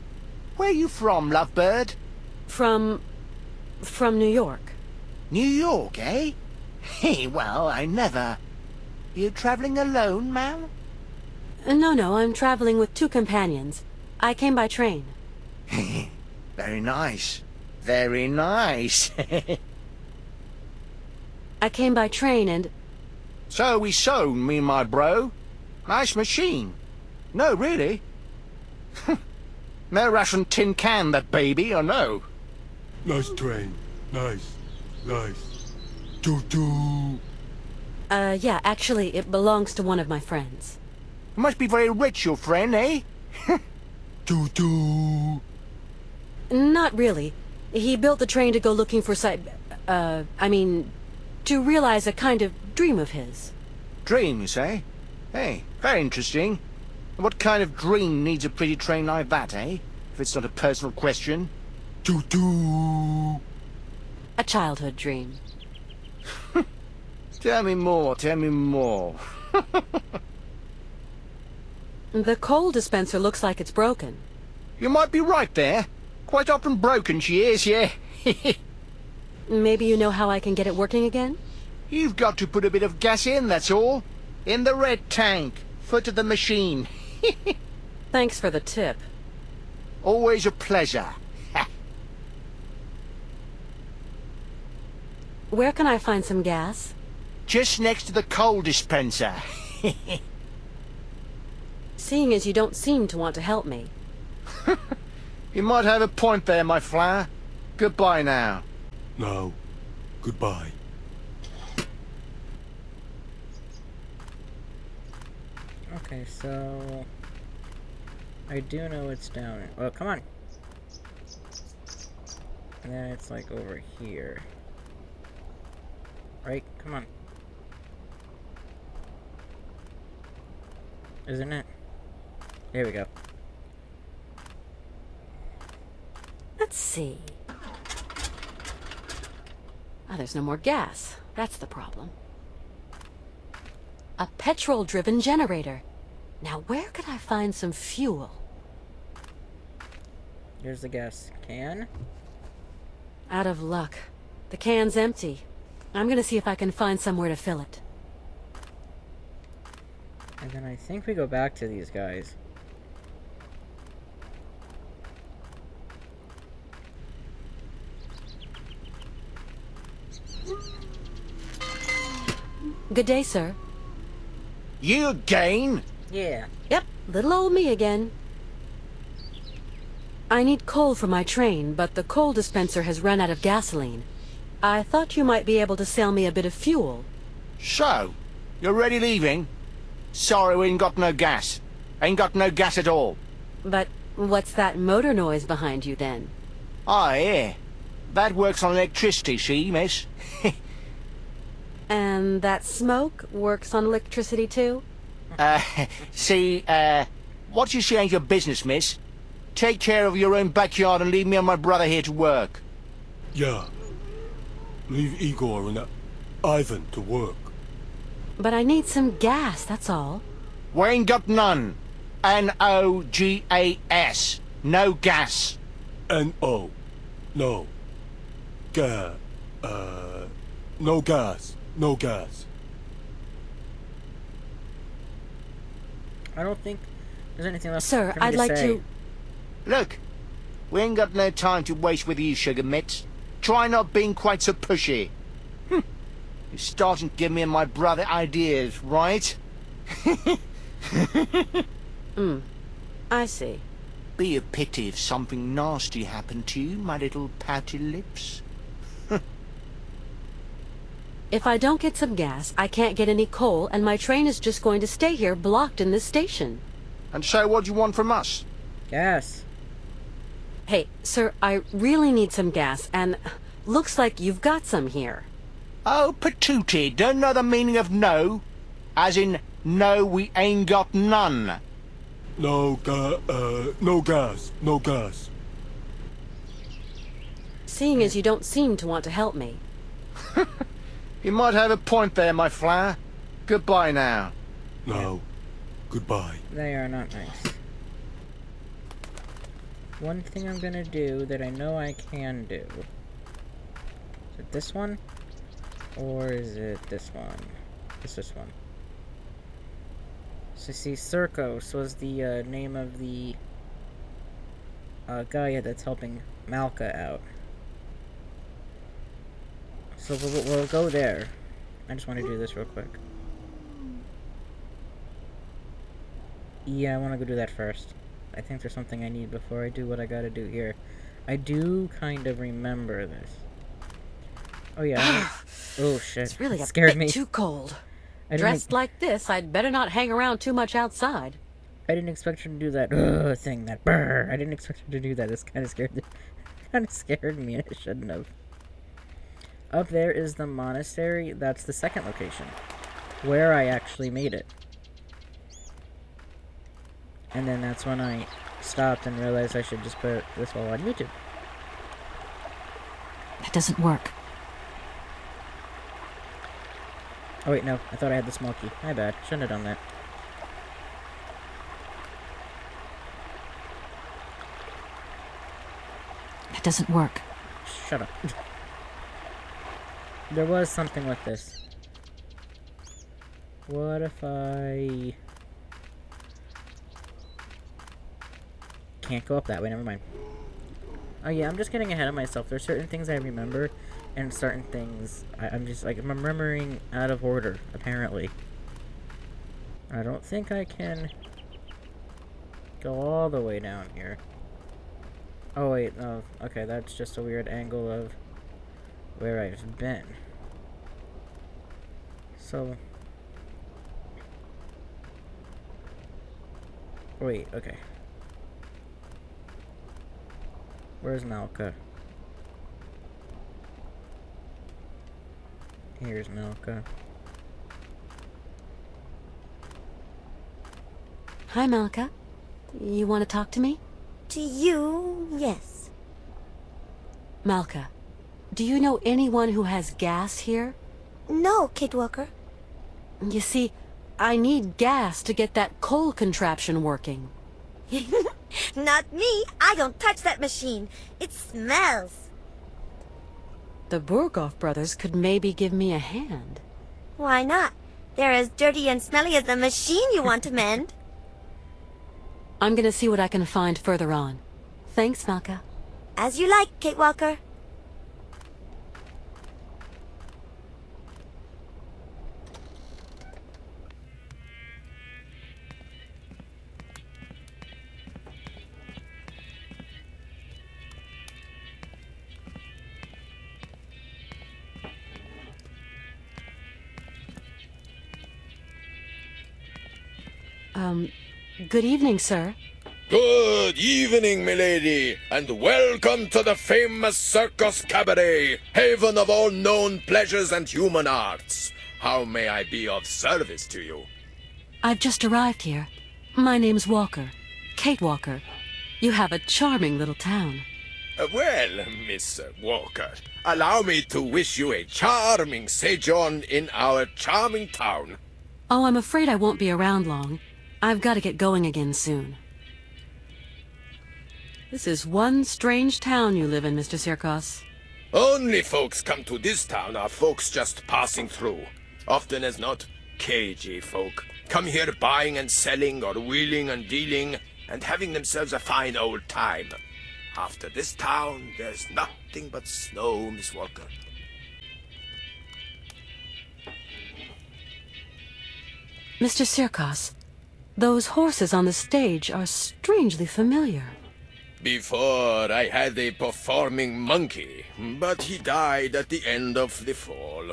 Where are you from, lovebird? From... from New York. New York, eh? Hey, well, I never... You traveling alone, ma'am? No, no, I'm traveling with two companions. I came by train. Very nice. Very nice. I came by train and... So we sewn, me and my bro. Nice machine. No, really. no Russian tin can, that baby, or no? Nice train. Nice. Nice. Doo-doo. Uh, yeah, actually, it belongs to one of my friends. Must be very rich, your friend, eh? Doo-doo. Not really. He built the train to go looking for si- uh, I mean, to realize a kind of dream of his. Dream, Dreams, eh? Hey, very interesting. What kind of dream needs a pretty train like that, eh? If it's not a personal question. Doo-doo. A childhood dream. tell me more, tell me more. the coal dispenser looks like it's broken. You might be right there. Quite often broken she is, yeah. Maybe you know how I can get it working again? You've got to put a bit of gas in, that's all. In the red tank. Foot of the machine. Thanks for the tip. Always a pleasure. Where can I find some gas? Just next to the coal dispenser. Seeing as you don't seem to want to help me. you might have a point there, my flower. Goodbye now. No. Goodbye. Okay, so... I do know it's down... Well, come on! And then it's like over here. Right? Come on. Isn't it? Here we go. Let's see. Ah, there's no more gas. That's the problem. A petrol-driven generator. Now, where could I find some fuel? Here's the gas can. Out of luck. The can's empty. I'm gonna see if I can find somewhere to fill it. And then I think we go back to these guys. Good day, sir. You again? Yeah. Yep, little old me again. I need coal for my train, but the coal dispenser has run out of gasoline. I thought you might be able to sell me a bit of fuel. So, you're ready leaving? Sorry, we ain't got no gas. Ain't got no gas at all. But what's that motor noise behind you then? Oh, yeah. That works on electricity, see, miss? And that smoke works on electricity too? uh, see, uh, what you say ain't your business, miss. Take care of your own backyard and leave me and my brother here to work. Yeah. Leave Igor and uh, Ivan to work. But I need some gas, that's all. We ain't got none. N-O-G-A-S. No gas. N-O. No. Ga. Uh. No gas. No gas. I don't think there's anything left Sir, for me I'd to like say. to... Look, we ain't got no time to waste with you, sugar mitts. Try not being quite so pushy. Hm. You're starting to give me and my brother ideas, right? Hmm. I see. Be a pity if something nasty happened to you, my little pouty lips. If I don't get some gas, I can't get any coal, and my train is just going to stay here blocked in this station. And so what do you want from us? Gas. Hey, sir, I really need some gas, and looks like you've got some here. Oh, patootie, don't know the meaning of no? As in, no, we ain't got none. No ga. Uh. No gas. No gas. Seeing as you don't seem to want to help me. You might have a point there, my flower. Goodbye now. No. Goodbye. They are not nice. One thing I'm gonna do that I know I can do. Is it this one? Or is it this one? It's this one. So see, Cirkos was the uh, name of the uh, guy that's helping Malka out. So we'll, we'll go there. I just want to do this real quick. Yeah, I want to go do that first. I think there's something I need before I do what I gotta do here. I do kind of remember this. Oh yeah. Oh shit. It's really It scared me. too cold. I Dressed like this, I'd better not hang around too much outside. I didn't expect her to do that uh, thing, that brr. I didn't expect her to do that. It's kind of scared. kind of scared me, and it shouldn't have. Up there is the monastery. That's the second location, where I actually made it. And then that's when I stopped and realized I should just put this all on YouTube. That doesn't work. Oh wait, no. I thought I had the small key. My bad. Shouldn't have done that. That doesn't work. Shut up. there was something with this. What if I... Can't go up that way, never mind. Oh yeah, I'm just getting ahead of myself. There's certain things I remember, and certain things I, I'm just like I'm remembering out of order, apparently. I don't think I can go all the way down here. Oh wait, no, okay, that's just a weird angle of where I've been. So... Wait, okay. Where's Malka? Here's Malka. Hi, Malka. You want to talk to me? To you, yes. Malka, do you know anyone who has gas here? No, Kate Walker. You see, I need gas to get that coal contraption working. Not me. I don't touch that machine. It smells. The Bourgoff brothers could maybe give me a hand. Why not? They're as dirty and smelly as the machine you want to mend. I'm gonna see what I can find further on. Thanks, Malka. As you like, Kate Walker. Good evening, sir. Good evening, milady, and welcome to the famous Circus Cabaret, haven of all known pleasures and human arts. How may I be of service to you? I've just arrived here. My name's Walker. Kate Walker. You have a charming little town. Uh, well, Miss Walker, allow me to wish you a charming sojourn in our charming town. Oh, I'm afraid I won't be around long. I've got to get going again soon. This is one strange town you live in, Mr. Cirkos. Only folks come to this town are folks just passing through. Often as not, cagey folk. Come here buying and selling or wheeling and dealing and having themselves a fine old time. After this town, there's nothing but snow, Miss Walker. Mr. Cirkos, those horses on the stage are strangely familiar. Before I had a performing monkey, but he died at the end of the fall.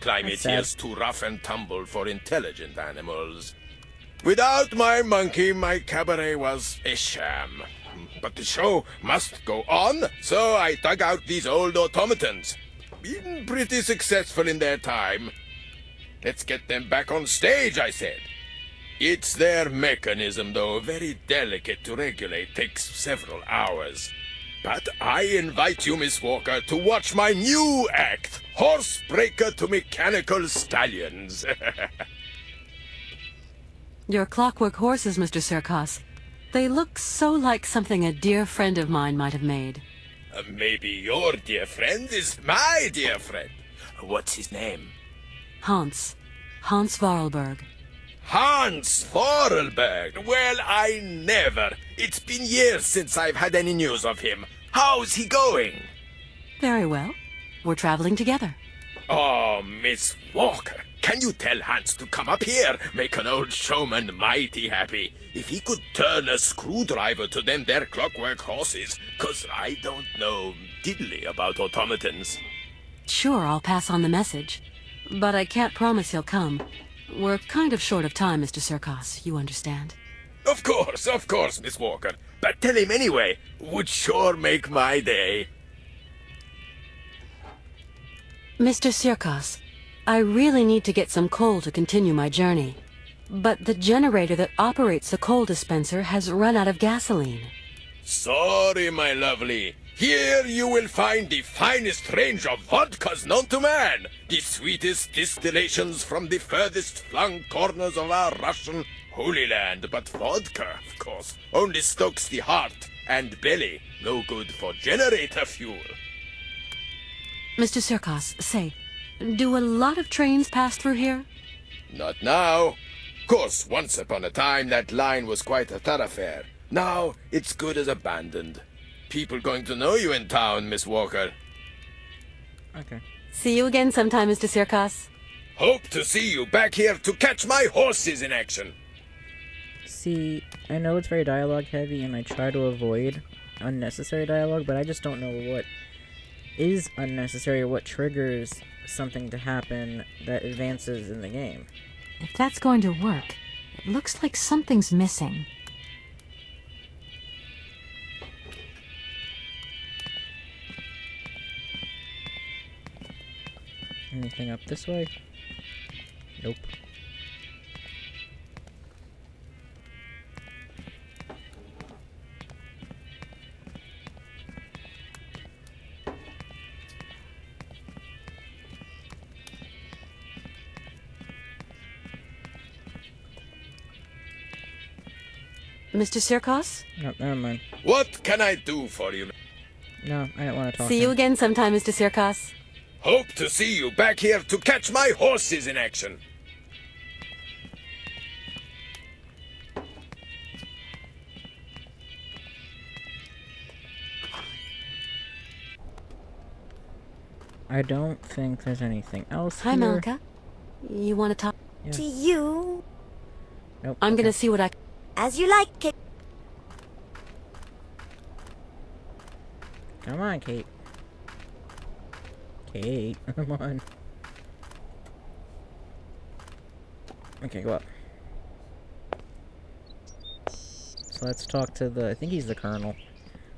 Climate That's sad. here's too rough and tumble for intelligent animals. Without my monkey, my cabaret was a sham. But the show must go on, so I dug out these old automatons. Been pretty successful in their time. Let's get them back on stage, I said. It's their mechanism, though, very delicate to regulate, takes several hours. But I invite you, Miss Walker, to watch my new act, Horsebreaker to Mechanical Stallions. Your clockwork horses, Mr. Cirkos. They look so like something a dear friend of mine might have made. Uh, Maybe your dear friend is my dear friend. What's his name? Hans. Hans Vorarlberg. Hans Vorarlberg. Well, I never. It's been years since I've had any news of him. How's he going? Very well. We're traveling together. Oh, Miss Walker, can you tell Hans to come up here? Make an old showman mighty happy. If he could turn a screwdriver to them their clockwork horses, 'cause I don't know diddly about automatons. Sure, I'll pass on the message. But I can't promise he'll come. We're kind of short of time, Mr. Cirkos, you understand. Of course, of course, Miss Walker. But tell him anyway. Would sure make my day. Mr. Cirkos, I really need to get some coal to continue my journey. But the generator that operates the coal dispenser has run out of gasoline. Sorry, my lovely. Here you will find the finest range of vodkas known to man. The sweetest distillations from the furthest flung corners of our Russian Holy Land. But vodka, of course, only stokes the heart and belly. No good for generator fuel. Mr. Cirkos, say, do a lot of trains pass through here? Not now. Course, once upon a time that line was quite a thoroughfare. Now it's good as abandoned. People going to know you in town, Miss Walker. Okay. See you again sometime, Mr. Cirkos. Hope to see you back here to catch my horses in action. See, I know it's very dialogue heavy, and I try to avoid unnecessary dialogue, but I just don't know what is unnecessary or what triggers something to happen that advances in the game. If that's going to work, it looks like something's missing. Anything up this way? Nope. Mr. Cirkos? No, never mind. What can I do for you? No, I don't want to talk. See to you him. again sometime, Mr. Cirkos. Hope to see you back here to catch my horses in action. I don't think there's anything else Hi, here. Malika. You want to talk? To you. Nope. I'm okay. gonna see what I. As you like, Kate. Come on, Kate. Kate, come on. Okay, go up. So let's talk to the. I think he's the colonel.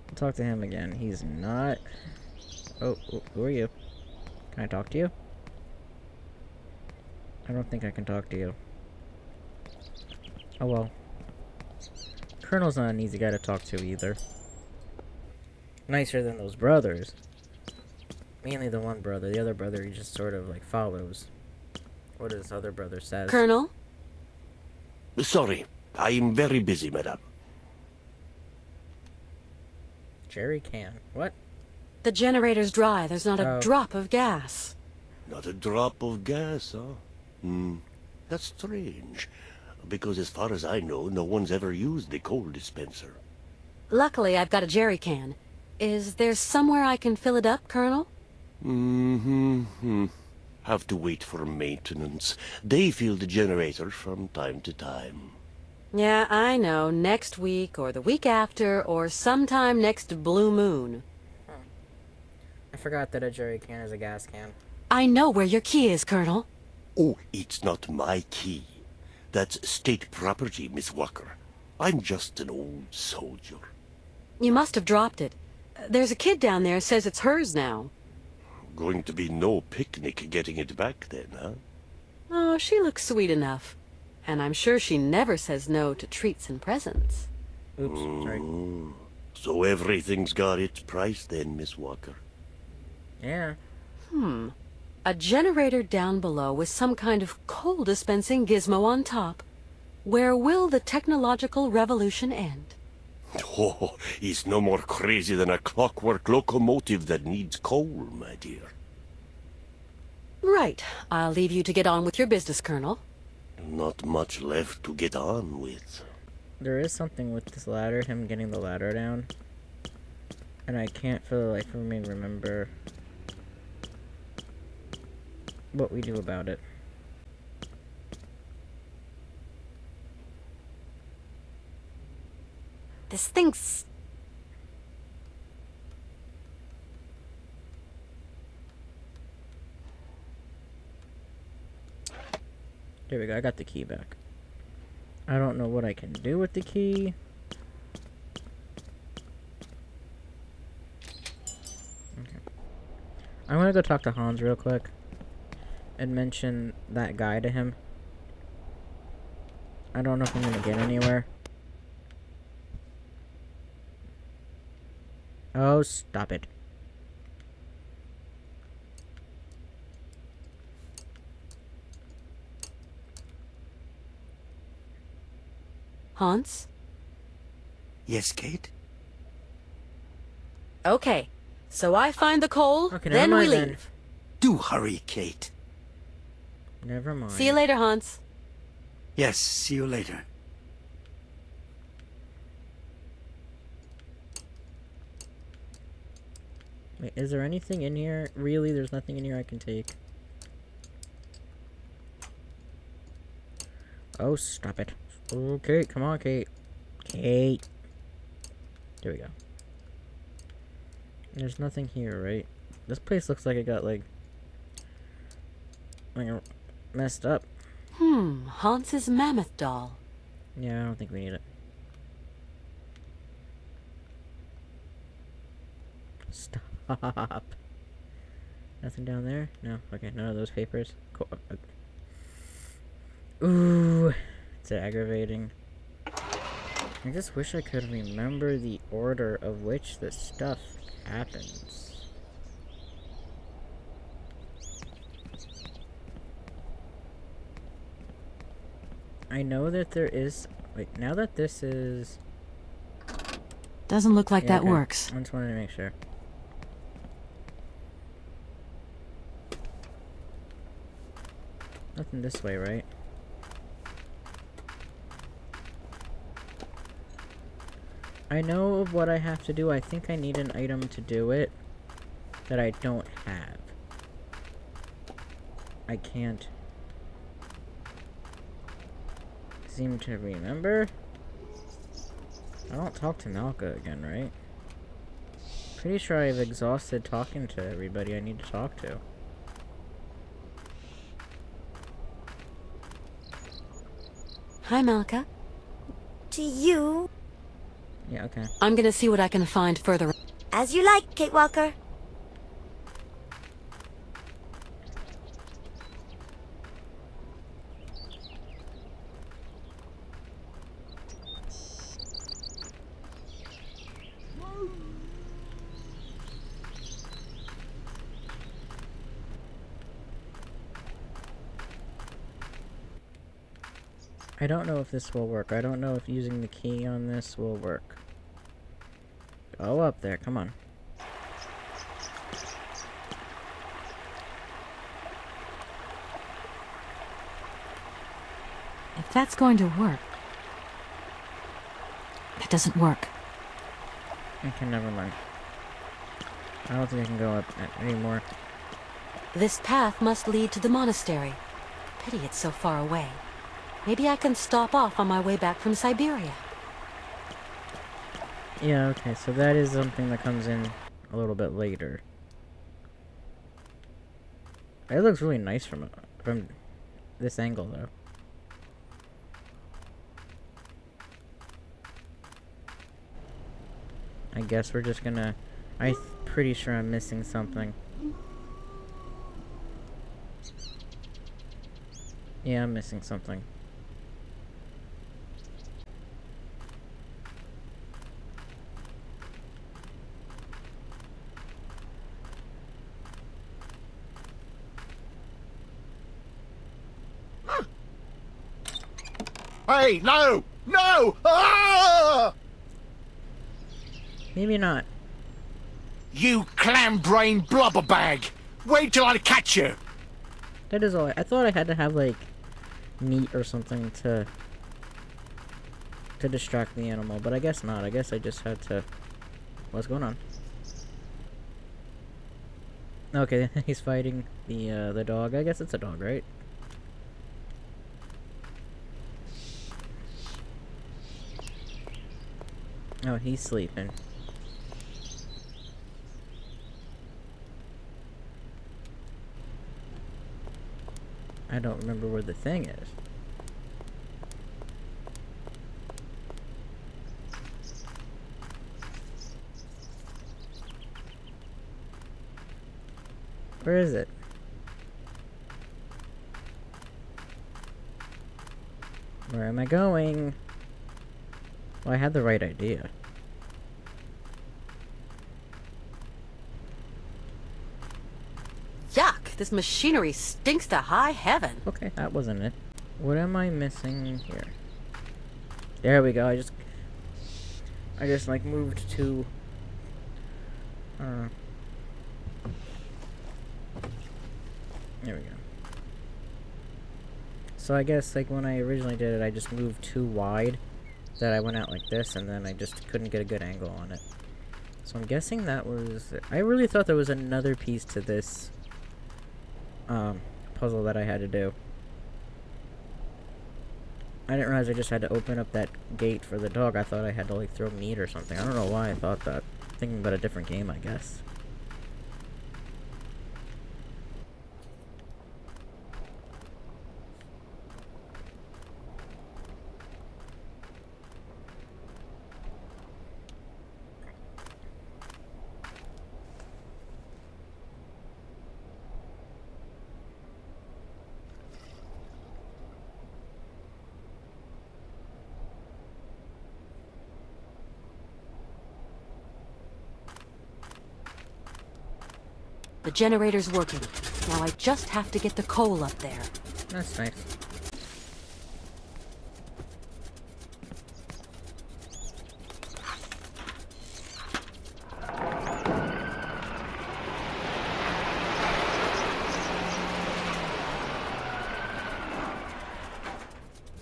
We'll talk to him again. He's not. Oh, oh, who are you? Can I talk to you? I don't think I can talk to you. Oh well. Colonel's not an easy guy to talk to either. Nicer than those brothers. Mainly the one brother. The other brother he just sort of like follows what his other brother says. Colonel? Sorry, I am very busy, madam. Jerry can. What? The generator's dry. There's not a Oh. drop of gas. Not a drop of gas, huh? Hmm. That's strange. Because as far as I know, no one's ever used the coal dispenser. Luckily, I've got a jerry can. Is there somewhere I can fill it up, Colonel? Mm-hmm. Have to wait for maintenance. They fill the generator from time to time. Yeah, I know. Next week, or the week after, or sometime next blue moon. I forgot that a jerry can is a gas can. I know where your key is, Colonel. Oh, it's not my key. That's state property, Miss Walker. I'm just an old soldier. You must have dropped it. There's a kid down there says it's hers now. Going to be no picnic getting it back then, huh? Oh, she looks sweet enough. And I'm sure she never says no to treats and presents. Oops, sorry. So everything's got its price then, Miss Walker. Yeah. Hmm. A generator down below with some kind of coal dispensing gizmo on top. Where will the technological revolution end? Oh, he's no more crazy than a clockwork locomotive that needs coal, my dear. Right. I'll leave you to get on with your business, Colonel. Not much left to get on with. There is something with this ladder, him getting the ladder down. And I can't for the life of me remember what we do about it. This thing's... There we go, I got the key back. I don't know what I can do with the key. Okay. I'm gonna go talk to Hans real quick. And mention that guy to him. I don't know if I'm gonna get anywhere. Oh, stop it. Hans? Yes, Kate? Okay. So I find the coal, Okay, then we mind then. leave. Do hurry, Kate. Never mind. See you later, Hans. Yes, see you later. Wait, is there anything in here? Really? There's nothing in here I can take. Oh, stop it. Okay, come on, Kate. Kate. There we go. There's nothing here, right? This place looks like it got, like... Like, messed up. Hmm, Hans's mammoth doll. Yeah, I don't think we need it. Stop. Nothing down there? No. Okay, none of those papers. Cool. Uh, uh. Ooh, it's aggravating. I just wish I could remember the order of which the stuff happens. I know that there is... Wait, now that this is... Doesn't look like Yeah, that okay. works. I just wanted to make sure. Nothing this way, right? I know of what I have to do. I think I need an item to do it that I don't have. I can't seem to remember. I don't talk to Malka again, right? Pretty sure I've exhausted talking to everybody I need to talk to. Hi, Malka. To you, Yeah, okay. I'm gonna see what I can find further. as you like, Kate Walker. I don't know if this will work. I don't know if using the key on this will work. Go up there, come on. If that's going to work... That doesn't work. Okay, never mind. I don't think I can go up anymore. This path must lead to the monastery. Pity it's so far away. Maybe I can stop off on my way back from Syberia. Yeah, okay, so that is something that comes in a little bit later. It looks really nice from from this angle, though. I guess we're just gonna... I'm pretty sure I'm missing something. Yeah, I'm missing something. Hey, no! No! Ah! Maybe not. You clam-brain blubber bag! Wait till I catch you! That is all. I, I thought I had to have like meat or something to to distract the animal, but I guess not. I guess I just had to. What's going on? Okay, he's fighting the uh, the dog. I guess it's a dog, right? Oh, he's sleeping. I don't remember where the thing is. Where is it? Where am I going? Well, I had the right idea. Yuck! This machinery stinks to high heaven. Okay, that wasn't it. What am I missing here? There we go. I just, I just like moved to. Uh, there we go. So I guess like when I originally did it, I just moved too wide, that I went out like this, and then I just couldn't get a good angle on it. So I'm guessing that was. I really thought there was another piece to this um, puzzle that I had to do. I didn't realize I just had to open up that gate for the dog. I thought I had to like throw meat or something. I don't know why I thought that. Thinking about a different game, I guess. Generator's working. Now I just have to get the coal up there. That's nice.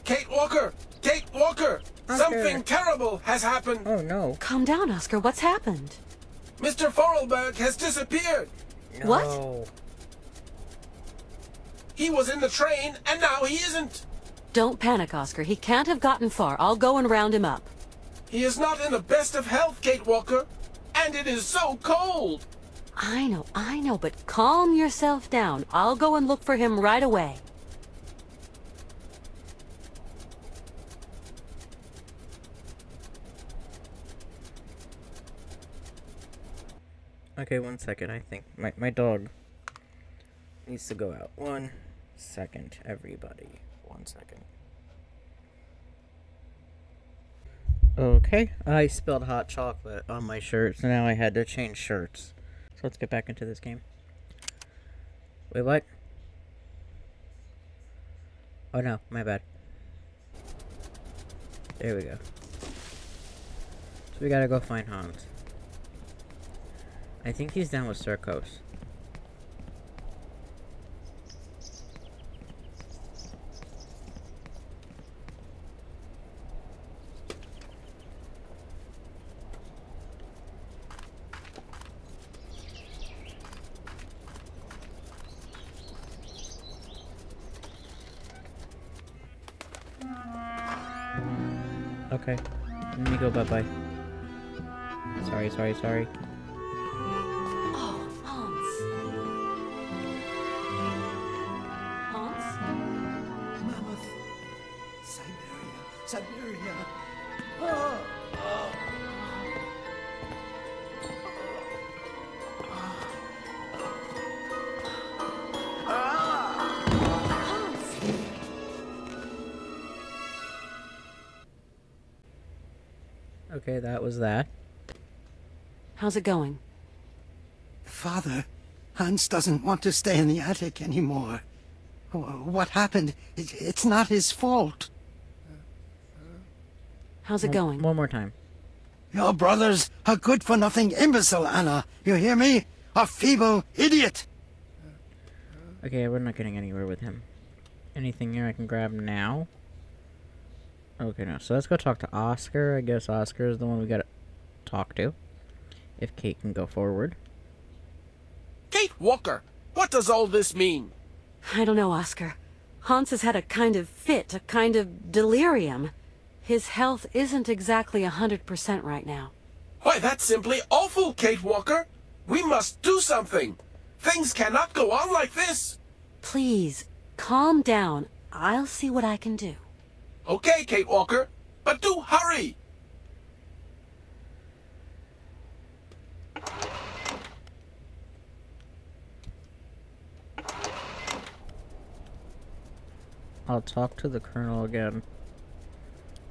Kate Walker! Kate Walker! Something terrible has happened! Oh no. Calm down, Oscar. What's happened? Mr. Vorarlberg has disappeared! What? He was in the train, and now he isn't! Don't panic, Oscar. He can't have gotten far. I'll go and round him up. He is not in the best of health, Kate Walker! And it is so cold! I know, I know, but calm yourself down. I'll go and look for him right away. Okay, one second. I think my my dog needs to go out. One second, everybody. One second. Okay, I spilled hot chocolate on my shirt, so now I had to change shirts. So let's get back into this game. Wait, what? Oh no, my bad. There we go. So we gotta go find Hans. I think he's down with Cirkos. Okay. Let me go bye-bye. Sorry, sorry, sorry. How's it going? Father, Hans doesn't want to stay in the attic anymore. What happened? It, it's not his fault. How's it One- going? One more time. Your brother's a good-for-nothing imbecile, Anna. You hear me? A feeble idiot. Okay, we're not getting anywhere with him. Anything here I can grab now? Okay, no. So let's go talk to Oscar. I guess Oscar is the one we gotta talk to. If Kate can go forward. Kate Walker! What does all this mean? I don't know, Oscar. Hans has had a kind of fit, a kind of delirium. His health isn't exactly a hundred percent right now. Why, that's simply awful, Kate Walker! We must do something! Things cannot go on like this! Please, calm down. I'll see what I can do. Okay, Kate Walker, but do hurry! I'll talk to the colonel again.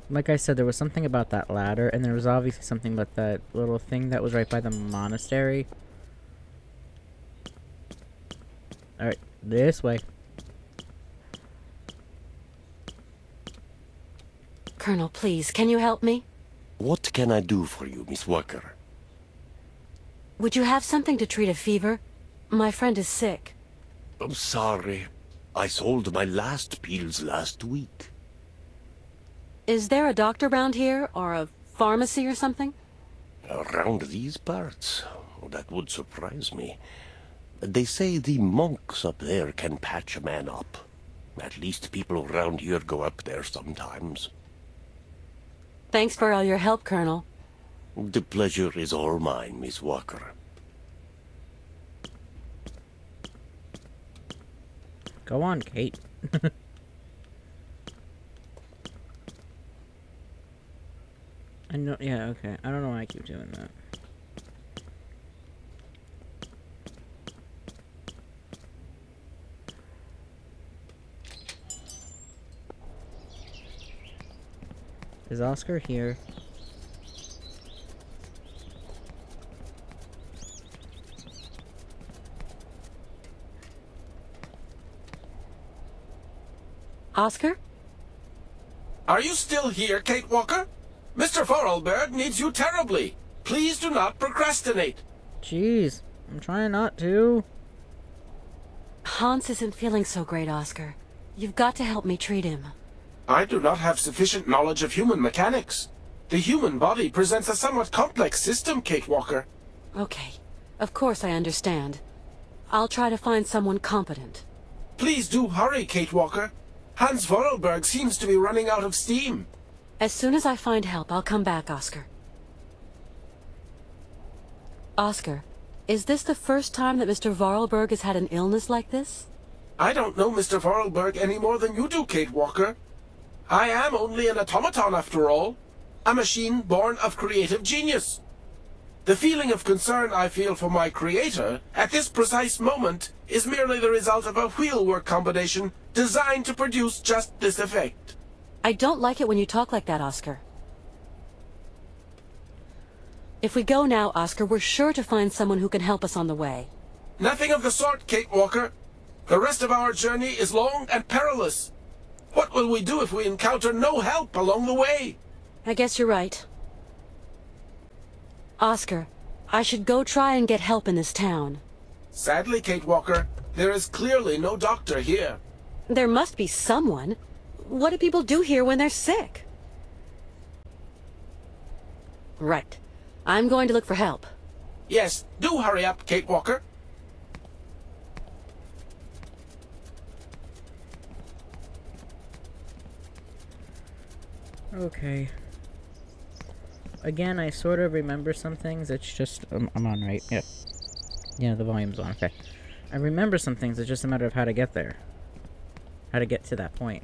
Like I said, there was something about that ladder, and there was obviously something about that little thing that was right by the monastery. Alright, this way. Colonel, please, can you help me? What can I do for you, Miss Walker? Would you have something to treat a fever? My friend is sick. I'm sorry. I sold my last pills last week. Is there a doctor around here, or a pharmacy or something? Around these parts? That would surprise me. They say the monks up there can patch a man up. At least people around here go up there sometimes. Thanks for all your help, Colonel. The pleasure is all mine, Miss Walker. Go on, Kate. I know, yeah, okay. I don't know why I keep doing that. Is Oscar here? Oscar? Are you still here, Kate Walker? Mr. Vorarlberg needs you terribly. Please do not procrastinate. Jeez, I'm trying not to. Hans isn't feeling so great, Oscar. You've got to help me treat him. I do not have sufficient knowledge of human mechanics. The human body presents a somewhat complex system, Kate Walker. Okay. Of course I understand. I'll try to find someone competent. Please do hurry, Kate Walker. Hans Vorarlberg seems to be running out of steam. As soon as I find help, I'll come back, Oscar. Oscar, is this the first time that Mr. Vorarlberg has had an illness like this? I don't know Mr. Vorarlberg any more than you do, Kate Walker. I am only an automaton after all. A machine born of creative genius. The feeling of concern I feel for my creator at this precise moment is merely the result of a wheelwork combination designed to produce just this effect. I don't like it when you talk like that, Oscar. If we go now, Oscar, we're sure to find someone who can help us on the way. Nothing of the sort, Kate Walker. The rest of our journey is long and perilous. What will we do if we encounter no help along the way? I guess you're right. Oscar, I should go try and get help in this town. Sadly, Kate Walker, there is clearly no doctor here. There must be someone. What do people do here when they're sick? Right. I'm going to look for help. Yes, do hurry up, Kate Walker. Okay. Again, I sort of remember some things. It's just um, I'm on right. Yeah. Yeah, the volume's on. Okay. I remember some things. It's just a matter of how to get there. How to get to that point.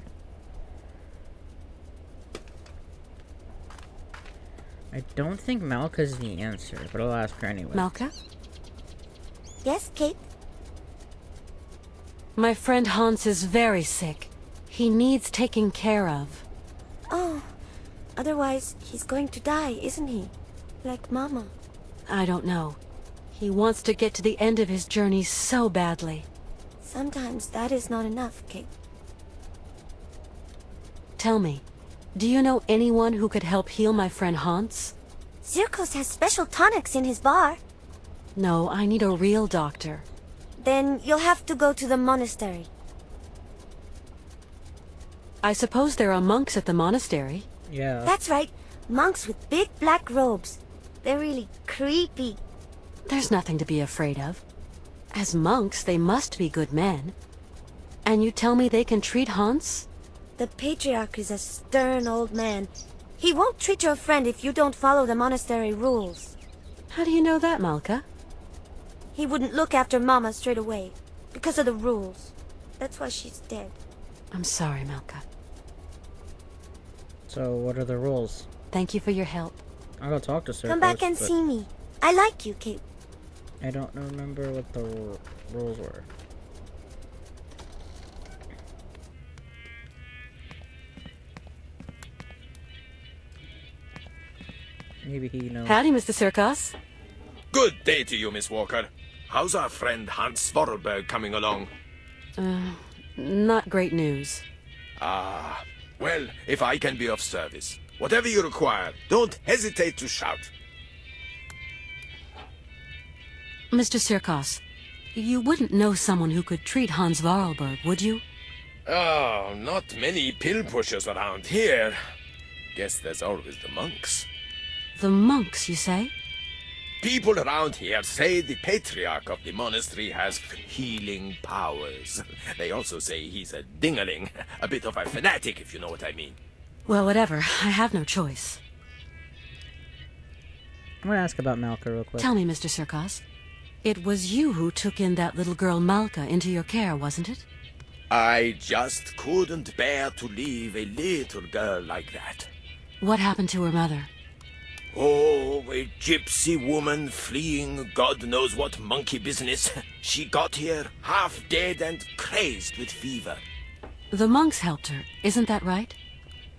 I don't think Malka's the answer, but I'll ask her anyway. Malka? Yes, Kate? My friend Hans is very sick. He needs taking care of. Oh, otherwise he's going to die, isn't he? Like Mama. I don't know. He wants to get to the end of his journey so badly. Sometimes that is not enough, Kate. Tell me, do you know anyone who could help heal my friend Hans? Cirkos has special tonics in his bar. No, I need a real doctor. Then you'll have to go to the monastery. I suppose there are monks at the monastery. Yeah. That's right. Monks with big black robes. They're really creepy. There's nothing to be afraid of. As monks, they must be good men. And you tell me they can treat Hans? The Patriarch is a stern old man. He won't treat your friend if you don't follow the monastery rules. How do you know that, Malka? He wouldn't look after Mama straight away, because of the rules. That's why she's dead. I'm sorry, Malka. So, what are the rules? Thank you for your help. I'll go talk to Sir. Come back and see me. I like you, Kate. I don't remember what the rules were. Maybe he knows. Howdy, Mr. Cirkos. Good day to you, Miss Walker. How's our friend Hans Vorarlberg coming along? Uh, not great news. Ah, well, if I can be of service, whatever you require, don't hesitate to shout. Mr. Cirkos, you wouldn't know someone who could treat Hans Vorarlberg, would you? Oh, not many pill pushers around here. Guess there's always the monks. The monks, you say? People around here say the patriarch of the monastery has healing powers. They also say he's a dingaling, a bit of a fanatic, if you know what I mean. Well, whatever. I have no choice. I'm gonna ask about Malka real quick. Tell me, Mr. Cirkos. It was you who took in that little girl Malka into your care, wasn't it? I just couldn't bear to leave a little girl like that. What happened to her mother? Oh, a gypsy woman fleeing God knows what monkey business. She got here half dead and crazed with fever. The monks helped her, isn't that right?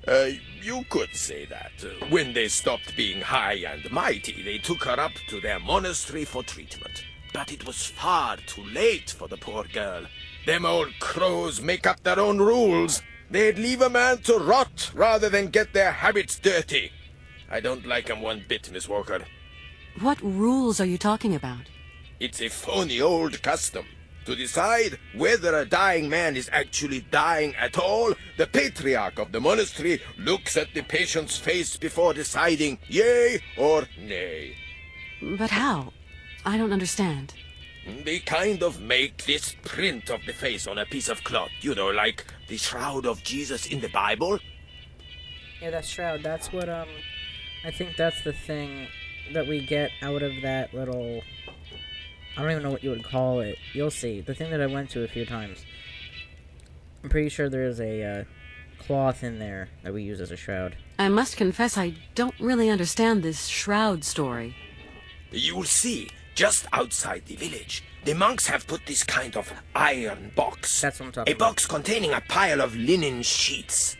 Uh, you could say that. When they stopped being high and mighty, they took her up to their monastery for treatment. But it was far too late for the poor girl. Them old crows make up their own rules. They'd leave a man to rot rather than get their habits dirty. I don't like 'em one bit, Miss Walker. What rules are you talking about? It's a phony old custom. To decide whether a dying man is actually dying at all, the patriarch of the monastery looks at the patient's face before deciding yea or nay. But how? I don't understand. They kind of make this print of the face on a piece of cloth, you know, like the shroud of Jesus in the Bible. Yeah, that shroud. That's what um, I think that's the thing that we get out of that little. I don't even know what you would call it. You'll see. The thing that I went to a few times. I'm pretty sure there is a uh, cloth in there that we use as a shroud. I must confess I don't really understand this shroud story. You'll see, just outside the village, the monks have put this kind of iron box. That's what I'm talking A box containing a pile of linen sheets.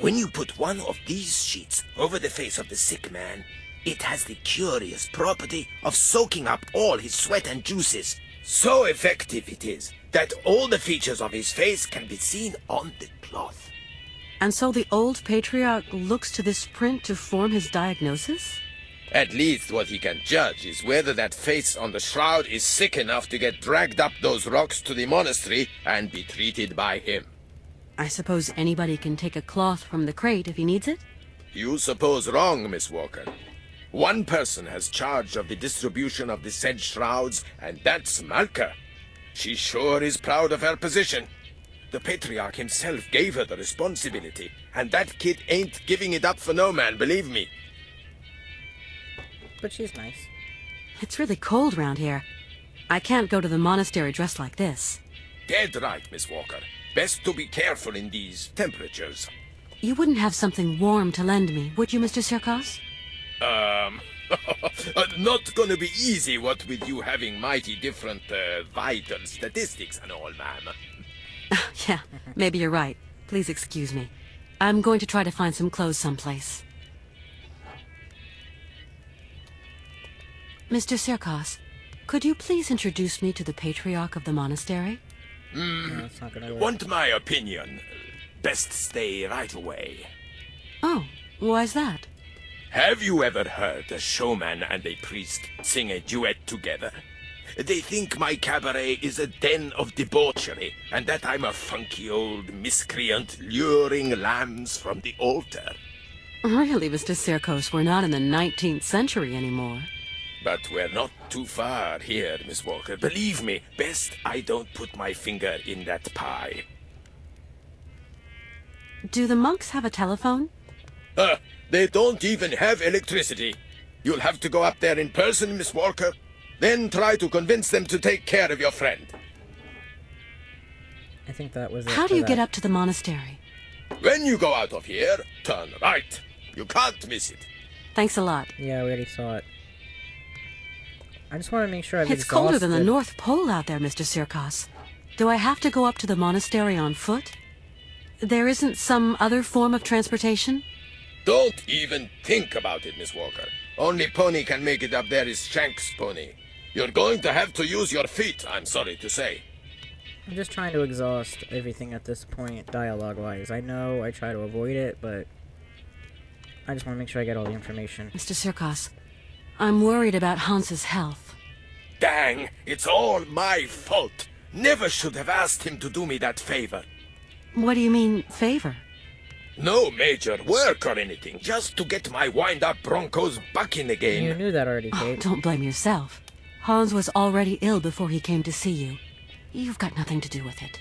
When you put one of these sheets over the face of the sick man, it has the curious property of soaking up all his sweat and juices. So effective it is that all the features of his face can be seen on the cloth. And so the old patriarch looks to this print to form his diagnosis? At least what he can judge is whether that face on the shroud is sick enough to get dragged up those rocks to the monastery and be treated by him. I suppose anybody can take a cloth from the crate if he needs it? You suppose wrong, Miss Walker. One person has charge of the distribution of the said shrouds, and that's Malka. She sure is proud of her position. The Patriarch himself gave her the responsibility, and that kid ain't giving it up for no man, believe me. But she's nice. It's really cold round here. I can't go to the monastery dressed like this. Dead right, Miss Walker. Best to be careful in these temperatures. You wouldn't have something warm to lend me, would you, Mr. Cirkos? Um, uh, not gonna be easy, what with you having mighty different uh, vital statistics and all, ma'am. yeah, maybe you're right. Please excuse me. I'm going to try to find some clothes someplace. Mr. Cirkos, could you please introduce me to the patriarch of the monastery? Mm, want my opinion? Best stay right away. Oh, why's that? Have you ever heard a showman and a priest sing a duet together? They think my cabaret is a den of debauchery, and that I'm a funky old miscreant luring lambs from the altar. Really, Mr. Cirkos, we're not in the 19th century anymore. But we're not too far here, Miss Walker. Believe me, best I don't put my finger in that pie. Do the monks have a telephone? Uh, they don't even have electricity. You'll have to go up there in person, Miss Walker. Then try to convince them to take care of your friend. I think that was it. How do you that. get up to the monastery? When you go out of here, turn right. You can't miss it. Thanks a lot. Yeah, we already saw it. I just want to make sure I've It's colder than the North Pole out there, Mr. Cirkos. Do I have to go up to the monastery on foot? There isn't some other form of transportation? Don't even think about it, Miss Walker. Only pony can make it up there is Shank's pony. You're going to have to use your feet, I'm sorry to say. I'm just trying to exhaust everything at this point, dialogue-wise. I know I try to avoid it, but I just want to make sure I get all the information. Mr. Cirkos, I'm worried about Hans's health. Dang, it's all my fault. Never should have asked him to do me that favor. What do you mean, favor? No major work or anything, just to get my wind-up Broncos back in the game. You knew that already, Oh, don't blame yourself. Hans was already ill before he came to see you. You've got nothing to do with it.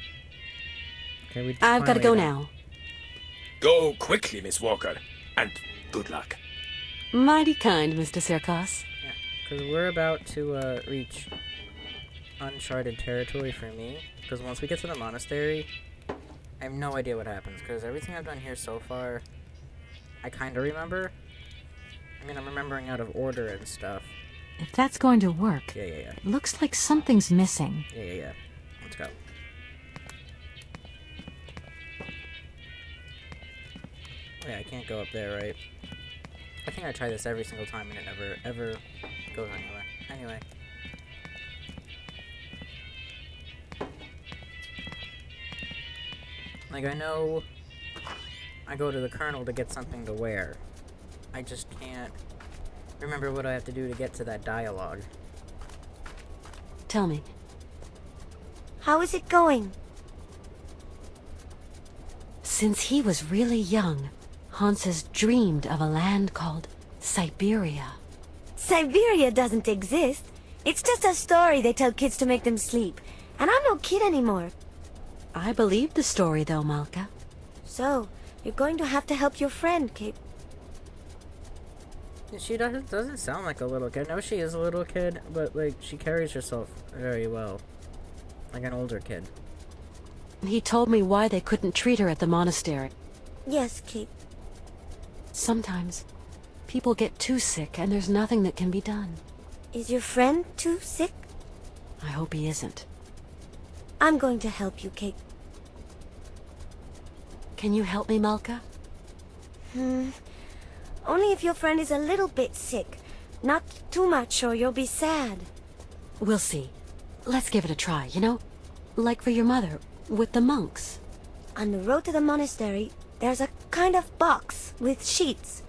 Okay, I've got to go finally now. Go quickly, Miss Walker, and good luck. Mighty kind, Mr. Cirkos. Because we're about to uh, reach uncharted territory for me. Because once we get to the monastery, I have no idea what happens. Because everything I've done here so far, I kind of remember. I mean, I'm remembering out of order and stuff. If that's going to work, Yeah, yeah, yeah. looks like something's missing. Yeah, yeah, yeah. Let's go. Oh, yeah, I can't go up there, right? I think I try this every single time and it never, ever goes anywhere. Anyway. Like, I know I go to the colonel to get something to wear. I just can't remember what I have to do to get to that dialogue. Tell me. How is it going? Since he was really young, Hans has dreamed of a land called Syberia. Syberia doesn't exist. It's just a story they tell kids to make them sleep. And I'm no kid anymore. I believe the story, though, Malka. So, you're going to have to help your friend, Kate. She doesn't doesn't sound like a little kid. No, she is a little kid, but like she carries herself very well, like an older kid. He told me why they couldn't treat her at the monastery. Yes, Kate. Sometimes people get too sick and there's nothing that can be done. Is your friend too sick? I hope he isn't. I'm going to help you, Kate. Can you help me, Malka? Hmm. Only if your friend is a little bit sick. Not too much or you'll be sad. We'll see. Let's give it a try, you know? Like for your mother, with the monks. On the road to the monastery, there's a kind of box with sheets.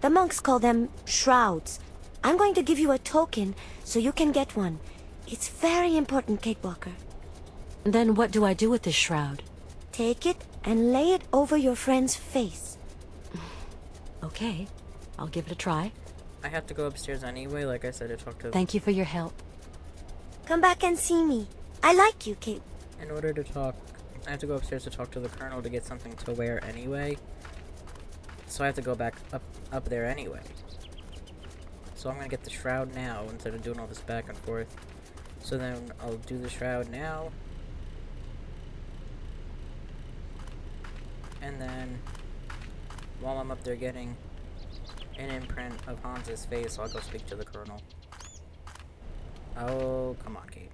The monks call them shrouds. I'm going to give you a token so you can get one. It's very important, Kate Walker. Then what do I do with this shroud? Take it and lay it over your friend's face. Okay, I'll give it a try. I have to go upstairs anyway, like I said, to talk to. Thank you for your help. Come back and see me. I like you, Kate. In order to talk, I have to go upstairs to talk to the colonel to get something to wear anyway. So I have to go back up up there anyway. So I'm gonna get the shroud now instead of doing all this back and forth. So then I'll do the shroud now. And then while I'm up there getting an imprint of Hans's face, I'll go speak to the colonel. Oh, come on, Kate.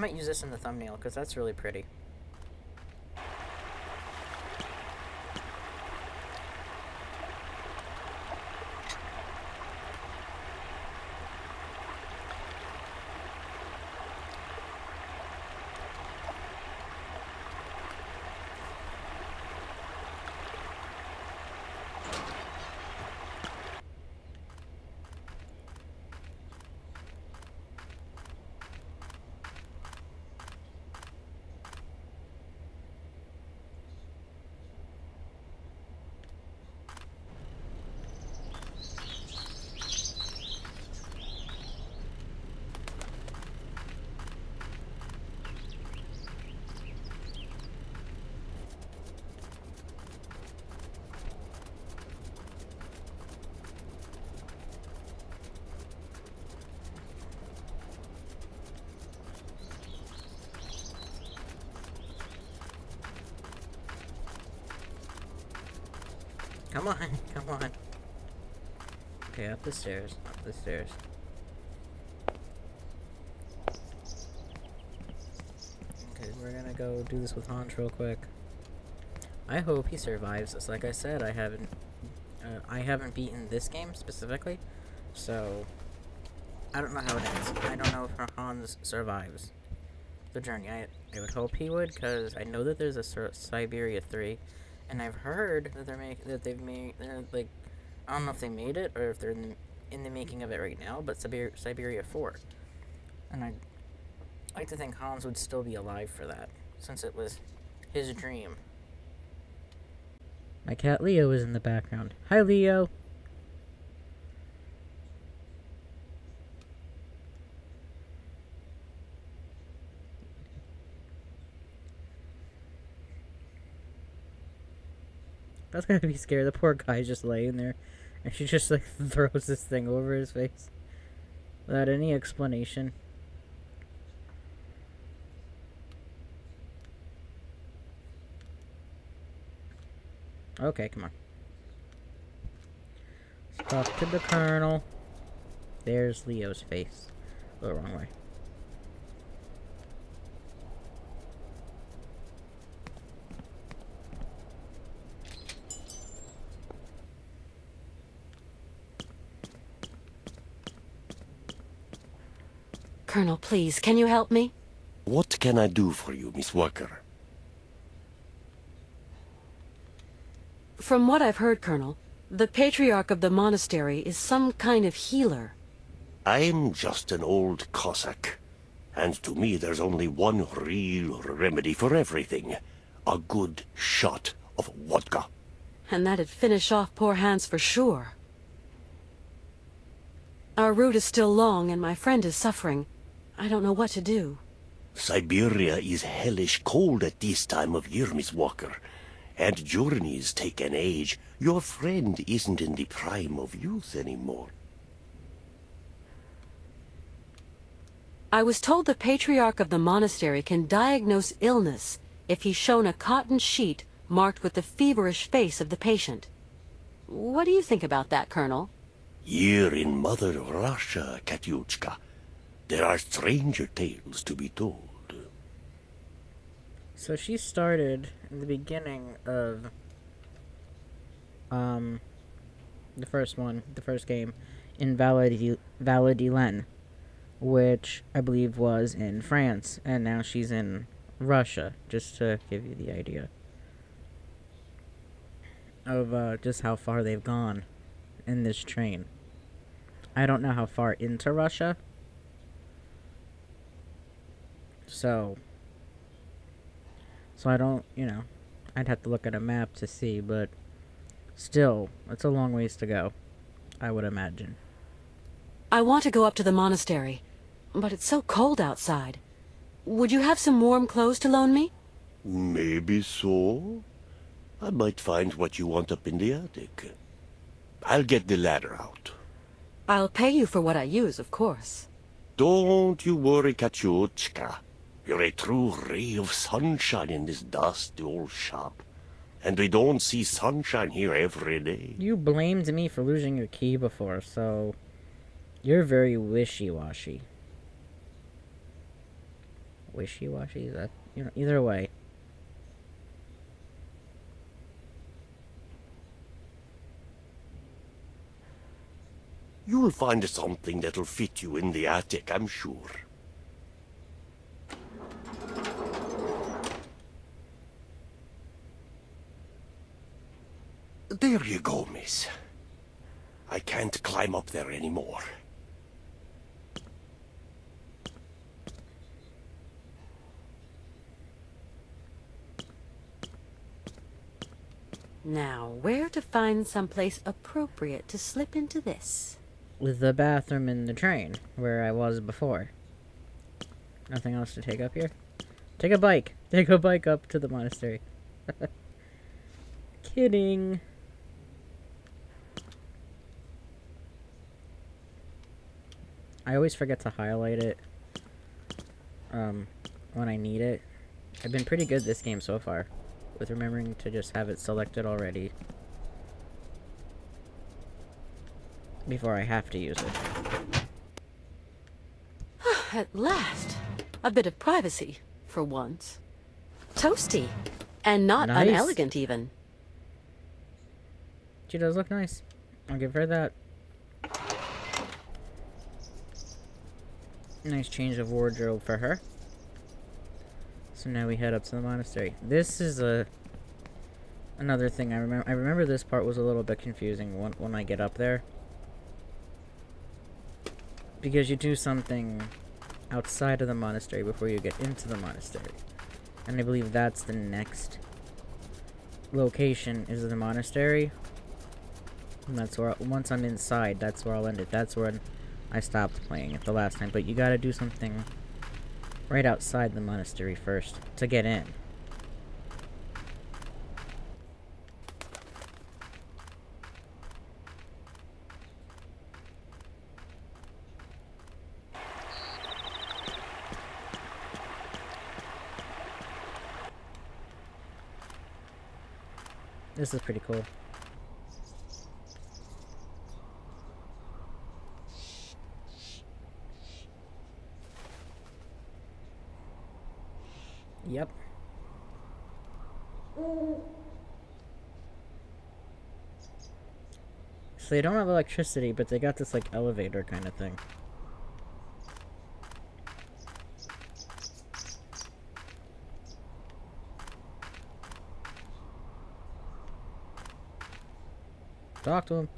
I might use this in the thumbnail because that's really pretty. On, come on. Okay, up the stairs, up the stairs. Okay, we're gonna go do this with Hans real quick. I hope he survives this. Like I said, I haven't, uh, I haven't beaten this game specifically, so I don't know how it ends. I don't know if Hans survives the journey. I I would hope he would, cause I know that there's a Syberia three, and I've heard that they're make that they've made like I don't know if they made it or if they're in the, in the making of it right now, but Syberia, Syberia four, and I'd like to think Hans would still be alive for that since it was his dream. My cat Leo is in the background. Hi, Leo. Was gonna be scared. The poor guy's just laying there, and she just like throws this thing over his face without any explanation. Okay, come on. Talk to the colonel. There's Leo's face. Go The wrong way. Colonel, please, can you help me? What can I do for you, Miss Walker? From what I've heard, Colonel, the Patriarch of the monastery is some kind of healer. I'm just an old Cossack. And to me, there's only one real remedy for everything. A good shot of vodka. And that'd finish off poor Hans for sure. Our route is still long, and my friend is suffering. I don't know what to do. Siberia is hellish cold at this time of year, Miss Walker. And journeys take an age. Your friend isn't in the prime of youth anymore. I was told the Patriarch of the monastery can diagnose illness if he's shown a cotton sheet marked with the feverish face of the patient. What do you think about that, Colonel? Here in Mother Russia, Katyushka, there are stranger tales to be told. So she started in the beginning of um the first one, the first game, in Valadilène, which I believe was in France, and now she's in Russia, just to give you the idea of uh, just how far they've gone in this train. I don't know how far into Russia. So, so I don't, you know, I'd have to look at a map to see, but still, it's a long ways to go, I would imagine. I want to go up to the monastery, but it's so cold outside. Would you have some warm clothes to loan me? Maybe so. I might find what you want up in the attic. I'll get the ladder out. I'll pay you for what I use, of course. Don't you worry, Katyushka. You're a true ray of sunshine in this dusty old shop. And we don't see sunshine here every day. You blamed me for losing your key before, so... You're very wishy-washy. Wishy-washy? That, you know, either way. You'll find something that'll fit you in the attic, I'm sure. There you go, miss. I can't climb up there anymore. Now, where to find someplace appropriate to slip into this? with the bathroom in the train, where I was before. Nothing else to take up here? Take a bike! Take a bike up to the monastery. Kidding. I always forget to highlight it um, when I need it. I've been pretty good this game so far with remembering to just have it selected already. before I have to use it. At last! A bit of privacy, for once. Toasty. And not nice. unelegant, even. She does look nice. I'll give her that. Nice change of wardrobe for her. So now we head up to the monastery. This is a another thing I remember. I remember this part was a little bit confusing when when I get up there because you do something outside of the monastery before you get into the monastery. And I believe that's the next location is the monastery. And that's where, once I'm inside, that's where I'll end it. That's where I stopped playing it the last time. But you gotta do something right outside the monastery first to get in. This is pretty cool. so they don't have electricity, but they got this, like, elevator kind of thing. Talk to him.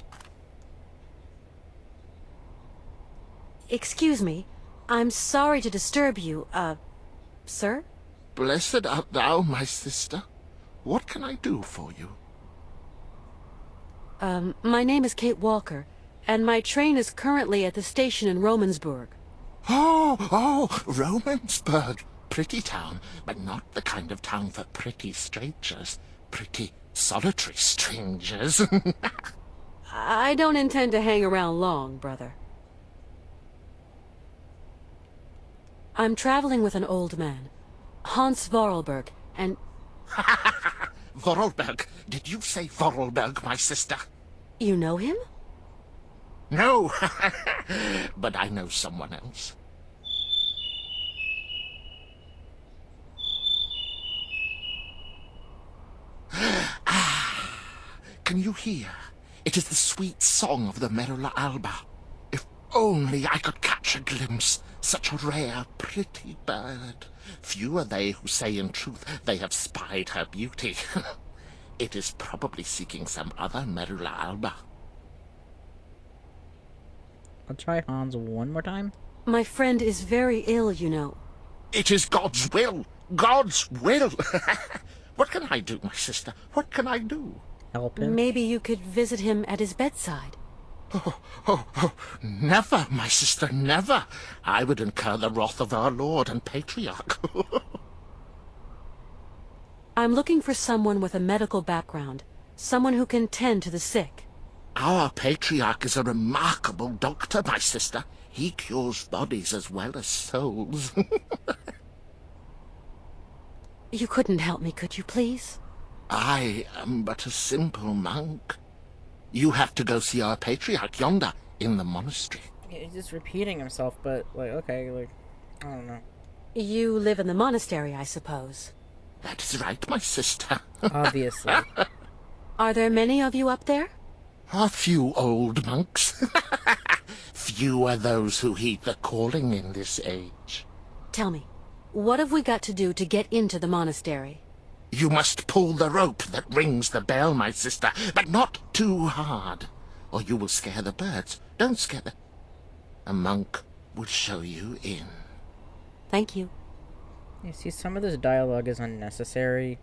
Excuse me. I'm sorry to disturb you, uh, sir? Blessed art thou, my sister. What can I do for you? Um, my name is Kate Walker, and my train is currently at the station in Romansburg. Oh, oh, Romansburg. Pretty town, but not the kind of town for pretty strangers. Pretty solitary strangers. I don't intend to hang around long, brother. I'm traveling with an old man, Hans Vorarlberg, and... Vorarlberg? Did you say Vorarlberg, my sister? You know him? No, but I know someone else. ah, can you hear? It is the sweet song of the Merula alba. If only I could catch a glimpse, such a rare, pretty bird. Few are they who say in truth they have spied her beauty. it is probably seeking some other Merula alba. I'll try Hans one more time. My friend is very ill, you know. It is God's will! God's will! what can I do, my sister? What can I do? Help him? Maybe you could visit him at his bedside. Oh, oh, oh, never, my sister, never. I would incur the wrath of our Lord and Patriarch. I'm looking for someone with a medical background. Someone who can tend to the sick. Our Patriarch is a remarkable doctor, my sister. He cures bodies as well as souls. you couldn't help me, could you, please? I am but a simple monk. You have to go see our Patriarch yonder, in the monastery. He's just repeating himself, but, like, okay, like, I don't know. You live in the monastery, I suppose. That is right, my sister. Obviously. Are there many of you up there? A few old monks. few are those who heed the calling in this age. Tell me, what have we got to do to get into the monastery? You must pull the rope that rings the bell, my sister, but not too hard, or you will scare the birds. Don't scare them. A monk will show you in. Thank you. You see, some of this dialogue is unnecessary,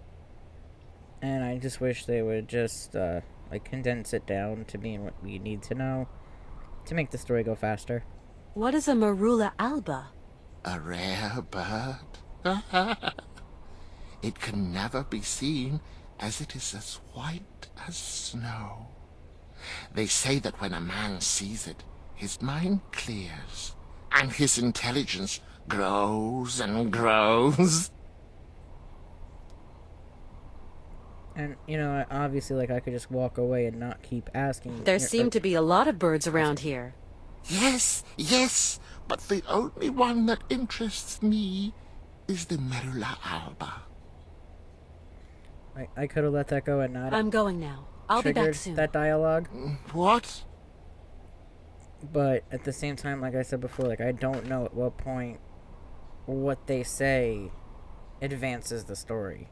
and I just wish they would just, uh, like, condense it down to being what we need to know to make the story go faster. What is a Merula alba? A rare bird. it can never be seen, as it is as white as snow. They say that when a man sees it, his mind clears, and his intelligence grows and grows. And, you know, obviously, like, I could just walk away and not keep asking. There seem to be a lot of birds around here. Yes, yes, but the only one that interests me is the Merula alba. I, I could have let that go and not. I'm going now. I'll be back soon. That dialogue. What? But at the same time, like I said before, like I don't know at what point what they say advances the story.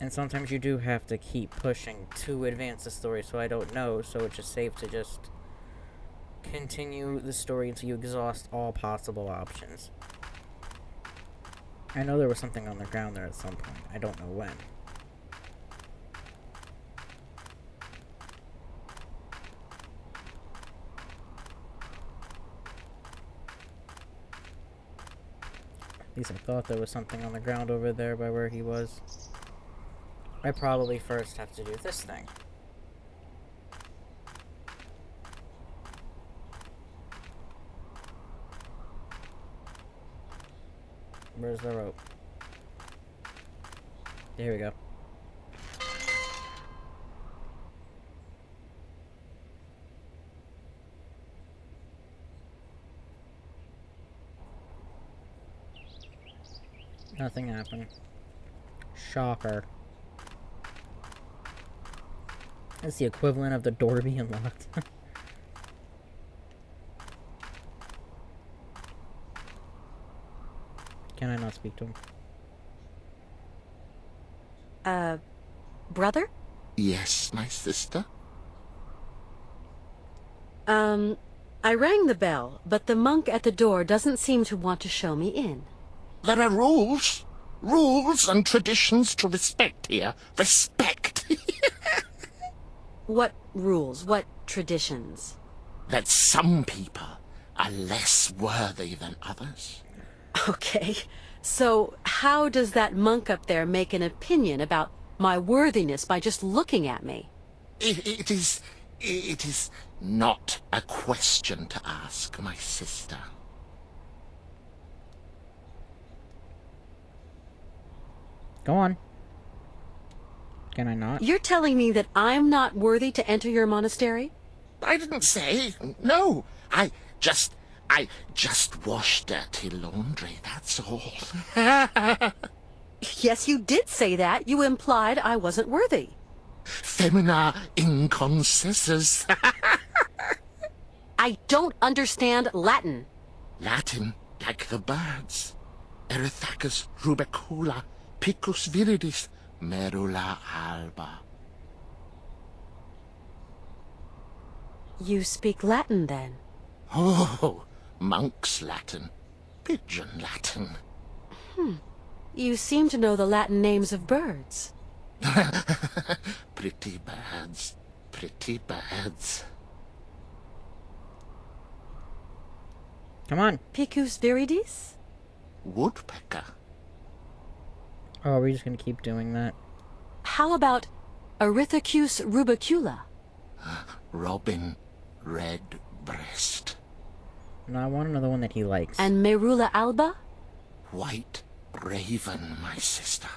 And sometimes you do have to keep pushing to advance the story, so I don't know, so it's just safe to just continue the story until you exhaust all possible options. I know there was something on the ground there at some point. I don't know when. At least I thought there was something on the ground over there by where he was. I probably first have to do this thing. Where's the rope? There we go. Nothing happened. Shocker. That's the equivalent of the door being locked. Can I not speak to him? Uh, brother? Yes, my sister. Um, I rang the bell, but the monk at the door doesn't seem to want to show me in. There are rules. Rules and traditions to respect here. Respect. What rules? What traditions? that some people are less worthy than others. Okay, so how does that monk up there make an opinion about my worthiness by just looking at me? It, it is... It is not a question to ask, my sister. Go on. Can I not? You're telling me that I'm not worthy to enter your monastery? I didn't say. No. I just... I just wash dirty laundry, that's all. Yes, you did say that. You implied I wasn't worthy. Femina inconcessus. I don't understand Latin. Latin, like the birds. Erithacus rubecula, picus viridis, merula alba. You speak Latin, then? Oh, monk's Latin. Pigeon Latin. Hmm. You seem to know the Latin names of birds. pretty birds, pretty birds. Come on. Picus viridis? Woodpecker. Oh, we're we just gonna keep doing that? How about Erithacus rubecula? Robin Redbreast. No, I want another one that he likes. And Merula alba? White Raven, my sister.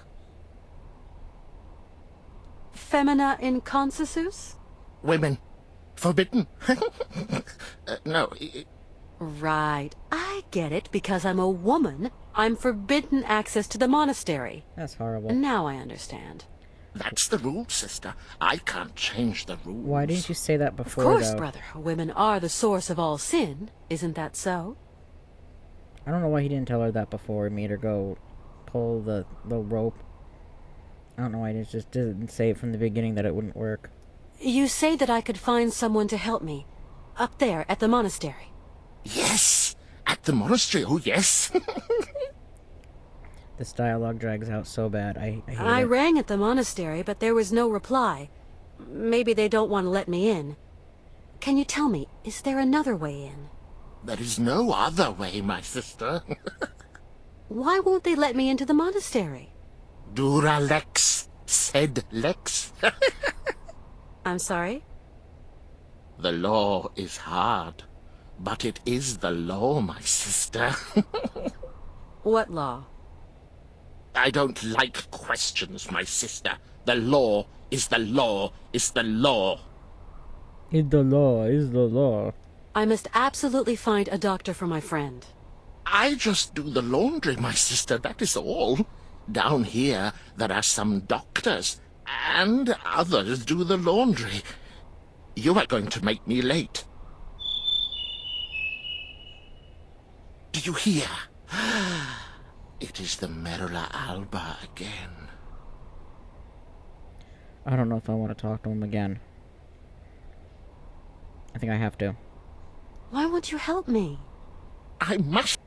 Femina inconcessus? Women. Forbidden. uh, no. I- Right. I get it. Because I'm a woman, I'm forbidden access to the monastery. That's horrible. Now I understand. That's the rule, sister. I can't change the rules. Why didn't you say that before, Of course, though? brother. Women are the source of all sin. Isn't that so? I don't know why he didn't tell her that before he made her go pull the, the rope. I don't know why he just didn't say it from the beginning that it wouldn't work. You say that I could find someone to help me. Up there at the monastery. Yes! At the monastery, oh yes! This dialogue drags out so bad. I, I hate I it. rang at the monastery, but there was no reply. Maybe they don't want to let me in. Can you tell me, is there another way in? there is no other way, my sister. Why won't they let me into the monastery? Dura lex, sed lex. I'm sorry? the law is hard, but it is the law, my sister. What law? I don't like questions, my sister. The law is the law is the law. Is the law, is the law. I must absolutely find a doctor for my friend. I just do the laundry, my sister, that is all. Down here, there are some doctors, and others do the laundry. You are going to make me late. Do you hear? It is the Merula Alba again. I don't know if I want to talk to him again. I think I have to. Why won't you help me? I must.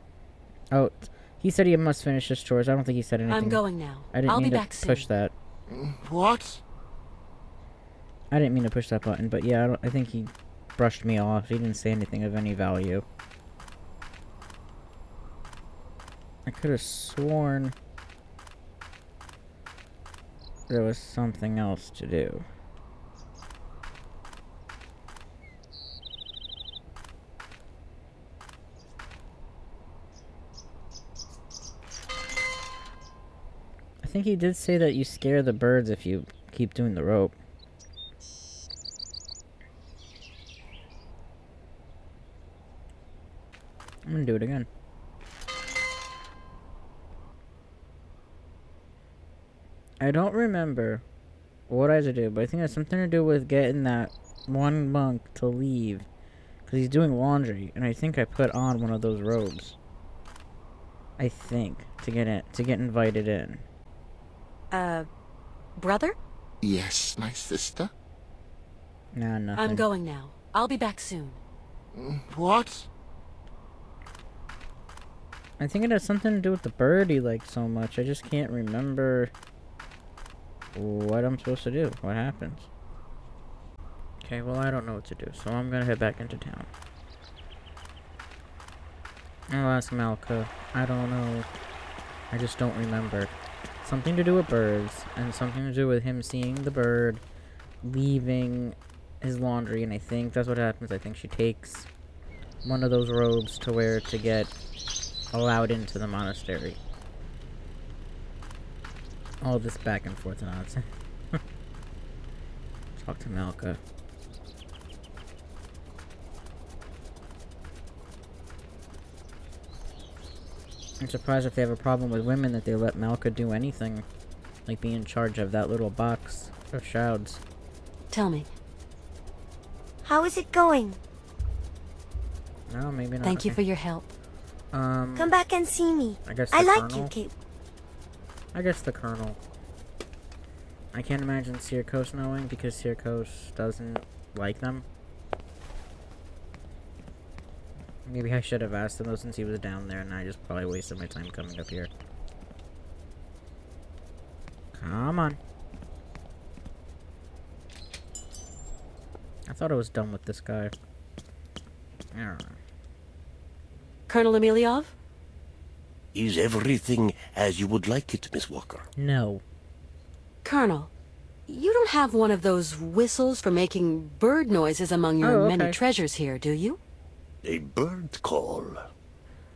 Oh, he said he must finish his chores. I don't think he said anything. I'm going now. I didn't I'll mean be to back soon. push that. What? I didn't mean to push that button, but yeah, I, don't, I think he brushed me off. He didn't say anything of any value. I could have sworn there was something else to do. I think he did say that you scare the birds if you keep doing the rope. I'm gonna do it again. I don't remember what I had to do, but I think it has something to do with getting that one monk to leave. Because he's doing laundry, and I think I put on one of those robes. I think, to get it, to get invited in. Uh, brother? Yes, my sister. Nah, nothing. I'm going now. I'll be back soon. What? I think it has something to do with the bird he likes so much. I just can't remember what I'm supposed to do. What happens? Okay, well, I don't know what to do, so I'm gonna head back into town. I'll ask Malka. I don't know. I just don't remember. Something to do with birds, and something to do with him seeing the bird leaving his laundry, and I think that's what happens. I think she takes one of those robes to wear to get allowed into the monastery. All this back and forth nonsense. Talk to Malka. I'm surprised if they have a problem with women that they let Malka do anything. Like be in charge of that little box of shrouds. Tell me. How is it going? No, maybe not. Thank you okay. for your help. Um, Come back and see me. I guess I like you, Kate. I guess the Colonel. I can't imagine Cirkos knowing because Cirkos doesn't like them. Maybe I should have asked him though since he was down there and I just probably wasted my time coming up here. Come on. I thought I was done with this guy. Colonel Emiliov? Is everything as you would like it, Miss Walker? No. Colonel, you don't have one of those whistles for making bird noises among your Oh, many treasures here, do you? A bird call.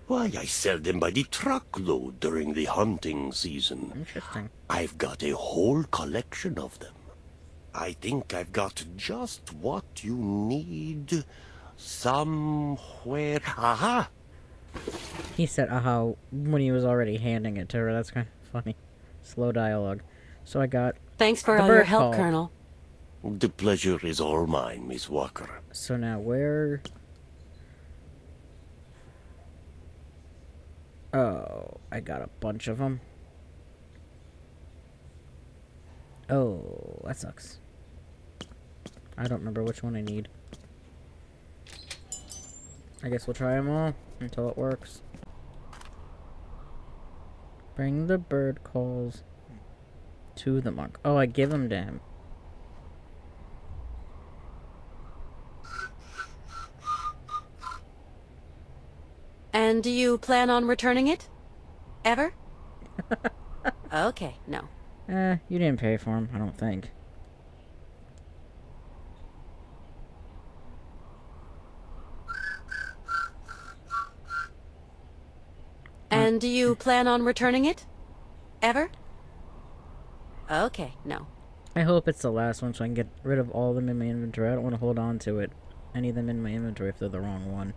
Why, I sell them by the truckload during the hunting season. Interesting. I've got a whole collection of them. I think I've got just what you need somewhere. Aha! He said aha when he was already handing it to her. That's kind of funny. Slow dialogue. So I got. Thanks for the all your help, call. Colonel. The pleasure is all mine, Miss Walker. So now where? Oh, I got a bunch of them. Oh, that sucks. I don't remember which one I need. I guess we'll try them all until it works. Bring the bird calls to the monk. Oh, I give them to him. And do you plan on returning it? Ever? okay, no. Eh, you didn't pay for them, I don't think. And do you plan on returning it? Ever? Okay, no. I hope it's the last one so I can get rid of all of them in my inventory. I don't want to hold on to it. Any of them in my inventory if they're the wrong one.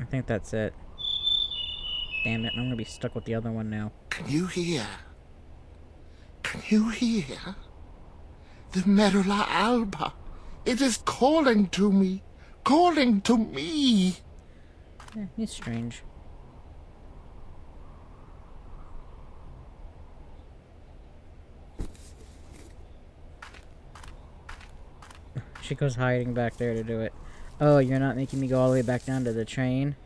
I think that's it. Damn it, I'm gonna be stuck with the other one now. Can you hear? Can you hear? The Merula Alba. It is calling to me. Calling to me. Eh, he's strange. She goes hiding back there to do it. Oh, you're not making me go all the way back down to the train?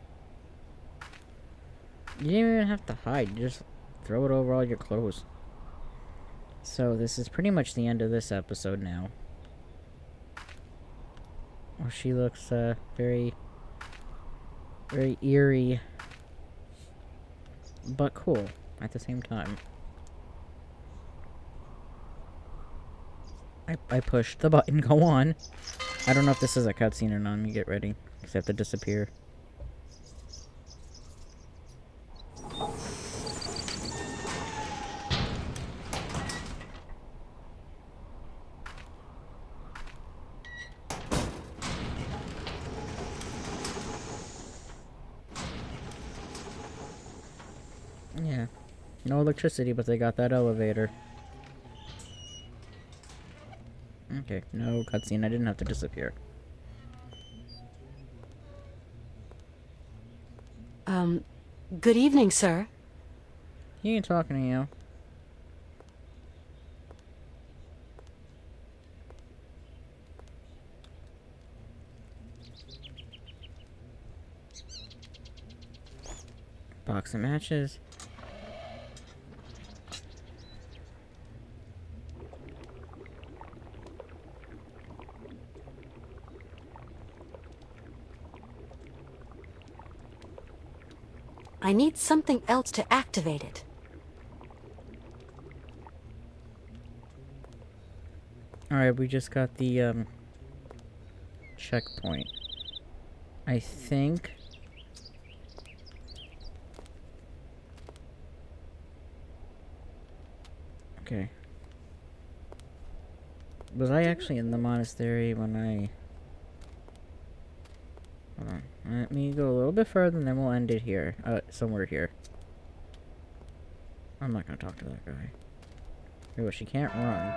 You didn't even have to hide. Just throw it over all your clothes. So this is pretty much the end of this episode now. Well, she looks uh, very, very eerie, but cool at the same time. I, I pushed the button. Go on. I don't know if this is a cutscene or not. Let me get ready. Because I have to disappear. No electricity, but they got that elevator. Okay, no cutscene. I didn't have to disappear. Um, good evening, sir. He ain't talking to you. Box of matches. I need something else to activate it. Alright, we just got the, um, checkpoint. I think... Okay. Was I actually in the monastery when I... Hold on. Let me go a little bit further and then we'll end it here. Uh, somewhere here. I'm not gonna talk to that guy. Oh, she can't run.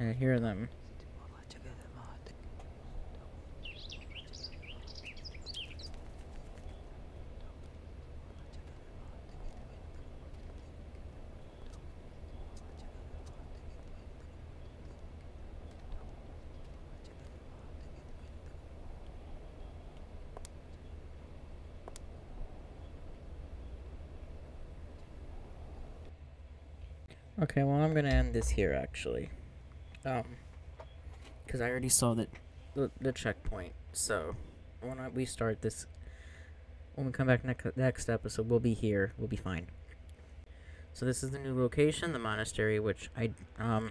I hear them. Okay, well, I'm gonna end this here, actually. Um, because I already saw that the, the checkpoint, so when I, we start this, when we come back next next episode, we'll be here, we'll be fine. So this is the new location, the monastery, which I, um,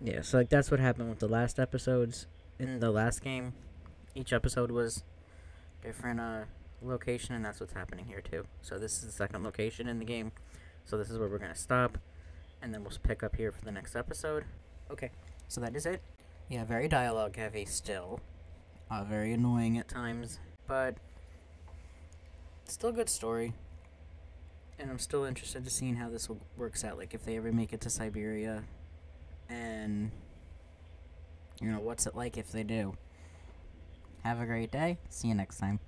yeah, so like that's what happened with the last episodes. In the last game, each episode was different, uh, location, and that's what's happening here too. So this is the second location in the game. So this is where we're gonna stop, and then we'll pick up here for the next episode. Okay, so that is it. Yeah, very dialogue heavy still. Uh, very annoying at times, but still good story. And I'm still interested to seeing how this works out. Like if they ever make it to Syberia, and you know what's it like if they do. Have a great day. See you next time.